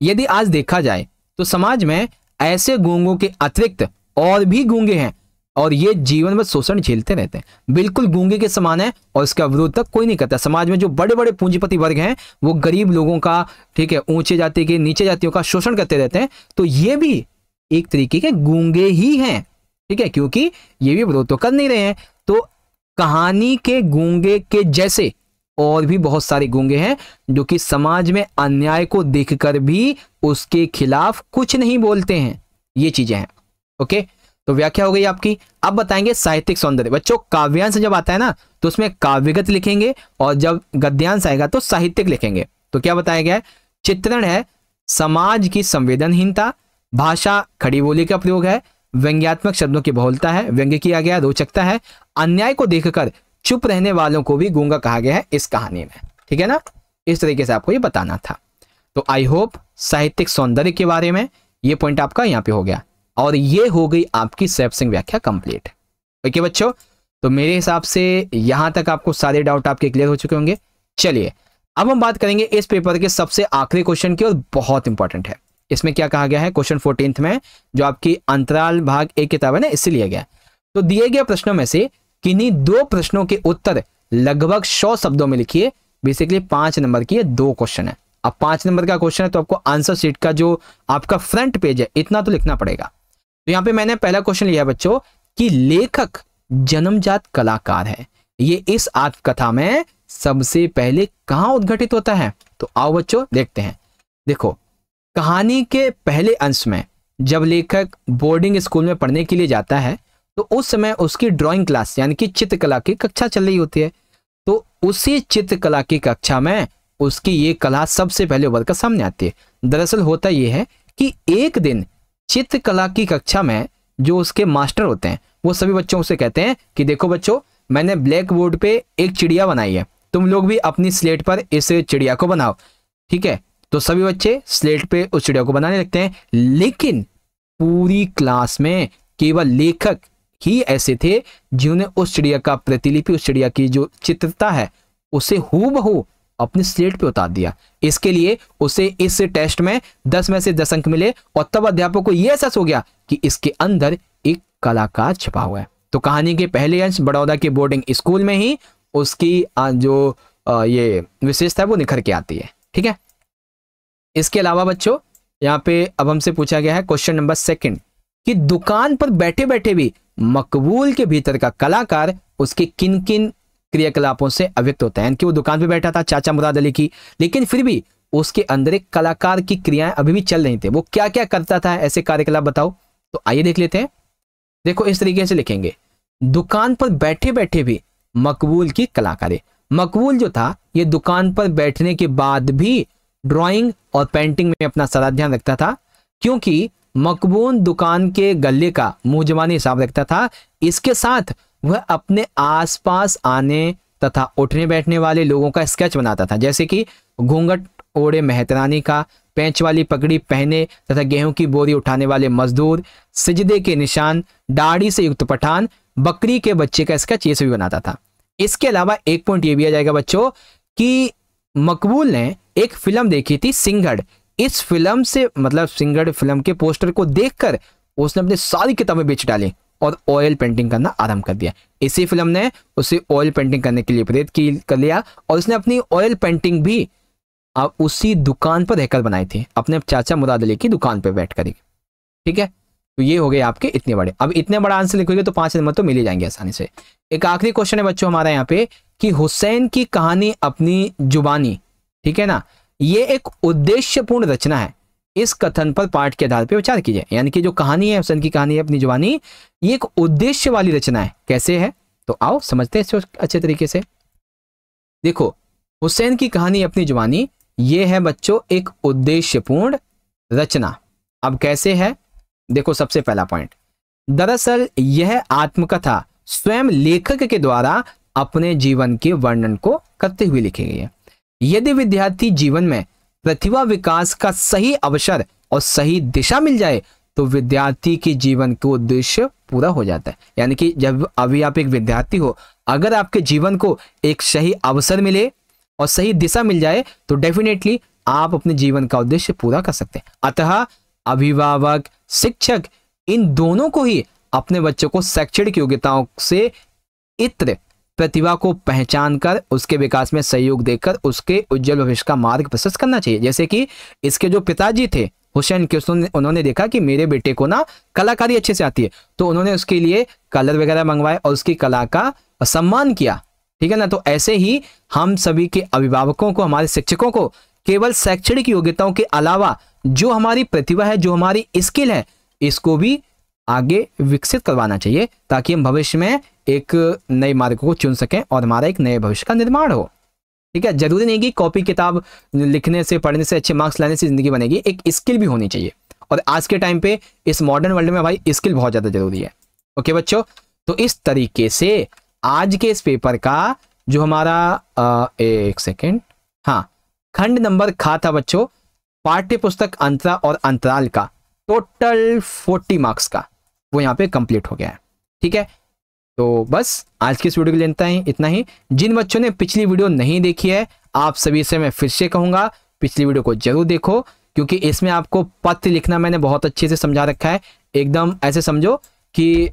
यदि आज देखा जाए तो समाज में ऐसे गूंगों के अतिरिक्त और भी गूँगे हैं, और ये जीवन में शोषण झेलते रहते हैं। बिल्कुल गूँगे के समान है, और इसका विरोध तक कोई नहीं करता। समाज में जो बड़े बड़े पूंजीपति वर्ग हैं, वो गरीब लोगों का, ठीक है, ऊँचे जाति के, नीचे जातियों का शोषण करते रहते हैं तो ये भी एक तरीके के गूँगे ही हैं। ठीक है? क्योंकि ये भी विरोध तो कर नहीं रहे हैं। तो कहानी के गूँगे के जैसे और भी बहुत सारे गूँगे हैं, जो कि समाज में अन्याय को देखकर भी उसके खिलाफ कुछ नहीं बोलते हैं। ये चीज़ें हैं। ओके? तो व्याख्या हो गई आपकी। अब बताएँगे साहित्यिक सौंदर्य। बच्चों, काव्यांश जब आता है ना तो उसमें काव्यगत लिखेंगे और जब गद्यांश आएगा तो साहित्यिक लिखेंगे। तो क्या बताया गया है? चित्रण है समाज की संवेदनहीनता, भाषा खड़ी बोली का प्रयोग है व्यंग्यात्मक शब्दों की बहुलता है, व्यंग्य किया गया रोचकता है, अन्याय को देखकर चुप रहने वालों को भी गूँगा कहा गया है इस कहानी में। ठीक है ना? इस तरीके से आपको ये बताना था। तो आई होप साहित्यिक सौंदर्य के बारे में ये पॉइंट आपका यहाँ पे हो गया। और ये हो गई आपकी सैप सिंह व्याख्या कंप्लीट ओके बच्चों तो मेरे हिसाब से यहाँ तक आपको सारे डाउट आपके क्लियर हो चुके होंगे। चलिए, अब हम बात करेंगे इस पेपर के सबसे आखिरी क्वेश्चन की और बहुत इंपॉर्टेंट है। इसमें क्या कहा गया है? क्वेश्चन फोर्टीन में, जो आपकी अंतराल भाग एक किताब है ना, इससे लिया गया। तो दिए गए प्रश्नों में से किन्हीं दो प्रश्नों के उत्तर लगभग सौ शब्दों में लिखिए। बेसिकली पाँच नंबर की दो क्वेश्चन है। अब पाँच नंबर का क्वेश्चन है तो आपको आंसर शीट का जो आपका फ्रंट पेज है, इतना तो लिखना पड़ेगा। तो यहाँ पे मैंने पहला क्वेश्चन लिया बच्चों, कि लेखक जन्मजात कलाकार है। ये इस आत्मकथा में सबसे पहले कहाँ उद्घटित होता है? तो आओ बच्चों, देखते हैं। देखो कहानी के पहले अंश में जब लेखक बोर्डिंग स्कूल में पढ़ने के लिए जाता है तो उस समय उसकी ड्राइंग क्लास यानी कि चित्रकला की कक्षा चल रही होती है। तो उसी चित्रकला की कक्षा में उसकी ये कला सबसे पहले उभर कर सामने आती है। दरअसल होता यह है कि एक दिन चित्रकला की कक्षा में जो उसके मास्टर होते हैं, वो सभी बच्चों से कहते हैं कि देखो बच्चों, मैंने ब्लैक बोर्ड पे एक चिड़िया बनाई है। तुम लोग भी अपनी स्लेट पर इस चिड़िया को बनाओ। ठीक है? तो सभी बच्चे स्लेट पे उस चिड़िया को बनाने लगते हैं। लेकिन पूरी क्लास में केवल लेखक ही ऐसे थे जिन्होंने उस चिड़िया का प्रतिलिपि, उस चिड़िया की जो चित्रता है, उसे हु बहू अपने स्लेट पे उतार दिया। इसके लिए उसे इस टेस्ट में दस में से दस अंक मिले और तब अध्यापक को यह एहसास हो गया कि इसके अंदर एक कलाकार छिपा हुआ है। तो कहानी के पहले अंश बड़ौदा के बोर्डिंग स्कूल में ही उसकी जो ये विशेषता है वो निखर के आती है। ठीक है? इसके अलावा बच्चों, यहाँ पे अब हमसे पूछा गया है क्वेश्चन नंबर सेकंड कि दुकान पर बैठे बैठे भी मकबूल के भीतर का कलाकार उसके किन किन क्रियाकलापों से अव्यक्त होता है? वो दुकान पे बैठा था, चाचा मुराद अली की, लेकिन फिर भी उसके अंदर एक कलाकार की क्रियाएँ अभी भी चल रही थी। वो क्या क्या करता था? ऐसे कार्यकलाप बताओ। तो आइए देख लेते हैं। देखो, इस तरीके से लिखेंगे। दुकान पर बैठे बैठे भी मकबूल की कलाकारी। मकबूल जो था, ये दुकान पर बैठने के बाद भी ड्राइंग और पेंटिंग में अपना सारा ध्यान रखता था, क्योंकि मकबून दुकान के गले का मुँह जमानी हिसाब रखता था। इसके साथ वह अपने आसपास आने तथा उठने बैठने वाले लोगों का स्केच बनाता था, जैसे कि घूंघट ओढ़े मेहतरानी का, पैंच वाली पगड़ी पहने तथा गेहूँ की बोरी उठाने वाले मजदूर, सिजदे के निशान, दाढ़ी से युक्त पठान, बकरी के बच्चे का स्केच, ये सभी बनाता था। इसके अलावा एक पॉइंट ये भी आ जाएगा बच्चों, कि मकबूल ने एक फ़िल्म देखी थी, सिंगड़। इस फ़िल्म से मतलब सिंगड़ फ़िल्म के पोस्टर को देखकर उसने अपनी सारी किताबें बेच डाली और ऑयल पेंटिंग करना आरंभ कर दिया। इसी फ़िल्म ने उसे ऑयल पेंटिंग करने के लिए प्रेरित कर लिया और उसने अपनी ऑयल पेंटिंग भी उसी दुकान पर रहकर बनाई थी। अपने चाचा मुराद अली की दुकान पर बैठ कर ठीक है? तो ये हो गए आपके इतने बड़े। अब इतने बड़ा आंसर लिखोगे तो पाँच नंबर तो मिल ही जाएँगे आसानी से। एक आखिरी क्वेश्चन है बच्चों हमारा यहाँ पे, कि हुसैन की कहानी अपनी जुबानी, ठीक है ना? ये एक उद्देश्यपूर्ण रचना है। इस कथन पर पाठ के आधार पर विचार कीजिए। यानी कि जो कहानी है, हुसैन की कहानी है, अपनी जुबानी, ये एक उद्देश्य वाली रचना है। कैसे है? तो आओ, समझते हैं अच्छे तरीके से। देखो, हुसैन की कहानी अपनी जुबानी, ये है बच्चों, एक उद्देश्यपूर्ण रचना। अब कैसे है? देखो सबसे पहला पॉइंट दरअसल, यह आत्मकथा स्वयं लेखक के द्वारा अपने जीवन के वर्णन को करते हुए लिखी गई है। यदि विद्यार्थी जीवन में प्रतिभा विकास का सही अवसर और सही दिशा मिल जाए तो विद्यार्थी के जीवन का उद्देश्य पूरा हो जाता है। यानी कि जब अभी आप एक विद्यार्थी हो, अगर आपके जीवन को एक सही अवसर मिले और सही दिशा मिल जाए तो डेफिनेटली आप अपने जीवन का उद्देश्य पूरा कर सकते हैं। अतः अभिभावक शिक्षक इन दोनों को ही अपने बच्चों को शैक्षणिक योग्यताओं से इत्र प्रतिभा को पहचान कर, उसके विकास में सहयोग देकर, उसके उज्जवल भविष्य का मार्ग प्रशस्त करना चाहिए। जैसे कि इसके जो पिताजी थे, हुसैन के उन्होंने देखा कि मेरे बेटे को ना कलाकारी अच्छे से आती है। तो उन्होंने उसके लिए कलर वगैरह मंगवाए और उसकी कला का सम्मान किया। ठीक है ना? तो ऐसे ही हम सभी के अभिभावकों को, हमारे शिक्षकों को केवल शैक्षणिक योग्यताओं के अलावा जो हमारी प्रतिभा है जो हमारी स्किल है इसको भी आगे विकसित करवाना चाहिए ताकि हम भविष्य में एक नए मार्ग को चुन सकें और हमारा एक नए भविष्य का निर्माण हो। ठीक है? ज़रूरी नहीं कि कॉपी किताब लिखने से पढ़ने से अच्छे मार्क्स लाने से ज़िंदगी बनेगी एक स्किल भी होनी चाहिए। और आज के टाइम पे इस मॉडर्न वर्ल्ड में भाई स्किल बहुत ज़्यादा ज़रूरी है। ओके बच्चों? तो इस तरीके से आज के इस पेपर का जो हमारा आ, एक सेकेंड। हाँ खंड नंबर खा था बच्चों। पाठ्य पुस्तक अंतरा और अंतराल का टोटल फोर्टी मार्क्स का, वो यहाँ पे कंप्लीट हो गया है। ठीक है? तो बस, आज की इस वीडियो के लिए ही, इतना ही। जिन बच्चों ने पिछली वीडियो नहीं देखी है, आप सभी से मैं फिर से कहूँगा, पिछली वीडियो को ज़रूर देखो, क्योंकि इसमें आपको पत्र लिखना मैंने बहुत अच्छे से समझा रखा है। एकदम ऐसे समझो कि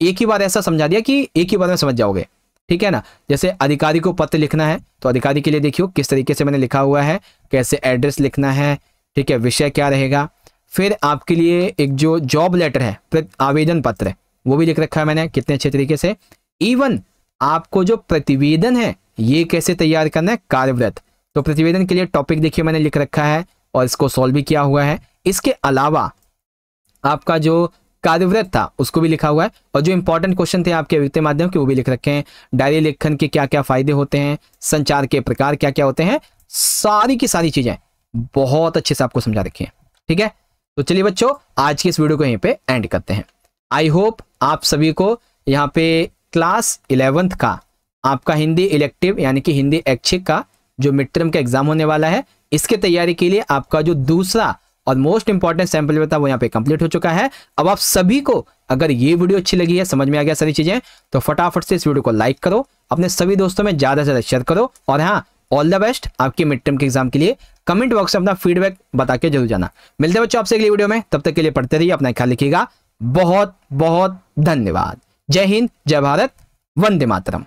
एक ही बार ऐसा समझा दिया कि एक ही बार में समझ जाओगे। ठीक है ना? जैसे अधिकारी को पत्र लिखना है तो अधिकारी के लिए देखियो किस तरीके से मैंने लिखा हुआ है, कैसे एड्रेस लिखना है ठीक है, विषय क्या रहेगा? फिर आपके लिए एक जो जॉब लेटर है आवेदन पत्र है वो भी लिख रखा है मैंने कितने अच्छे तरीके से। इवन आपको जो प्रतिवेदन है, ये कैसे तैयार करना है? कार्यव्रत। तो प्रतिवेदन के लिए टॉपिक देखिए मैंने लिख रखा है और इसको सॉल्व भी किया हुआ है। इसके अलावा आपका जो कार्यव्रत था, उसको भी लिखा हुआ है और जो इंपॉर्टेंट क्वेश्चन थे आपके वित्तीय माध्यम के, वो भी लिख रखे हैं। डायरी लेखन के क्या क्या फ़ायदे होते हैं? संचार के प्रकार क्या क्या होते हैं? सारी की सारी चीज़ें। बहुत अच्छे से आपको समझा रखी है। ठीक है? तो चलिए बच्चों, आज की इस वीडियो को यहीं पे एंड करते हैं। आई होप आप सभी को यहाँ पे क्लास इलेवेंथ का, आपका हिंदी इलेक्टिव यानी कि हिंदी ऐच्छिक का जो मिड टर्म का एग्ज़ाम होने वाला है, इसके तैयारी के लिए आपका जो दूसरा और मोस्ट इंपॉर्टेंट सैंपल था वो यहाँ पे कंप्लीट हो चुका है। अब आप सभी को अगर ये वीडियो अच्छी लगी है, समझ में आ गया सारी चीज़ें तो फटाफट से इस वीडियो को लाइक करो, अपने सभी दोस्तों में ज़्यादा से ज़्यादा शेयर करो, और हाँ ऑल द बेस्ट आपके मिड टर्म के एग्ज़ाम के लिए। कमेंट बॉक्स में अपना फीडबैक बता के ज़रूर जाना। मिलते बच्चों आपसे अगली वीडियो में। तब तक के लिए पढ़ते रहिए, अपना ख्याल लिखिएगा बहुत बहुत धन्यवाद। जय हिंद, जय भारत, वंदे मातरम।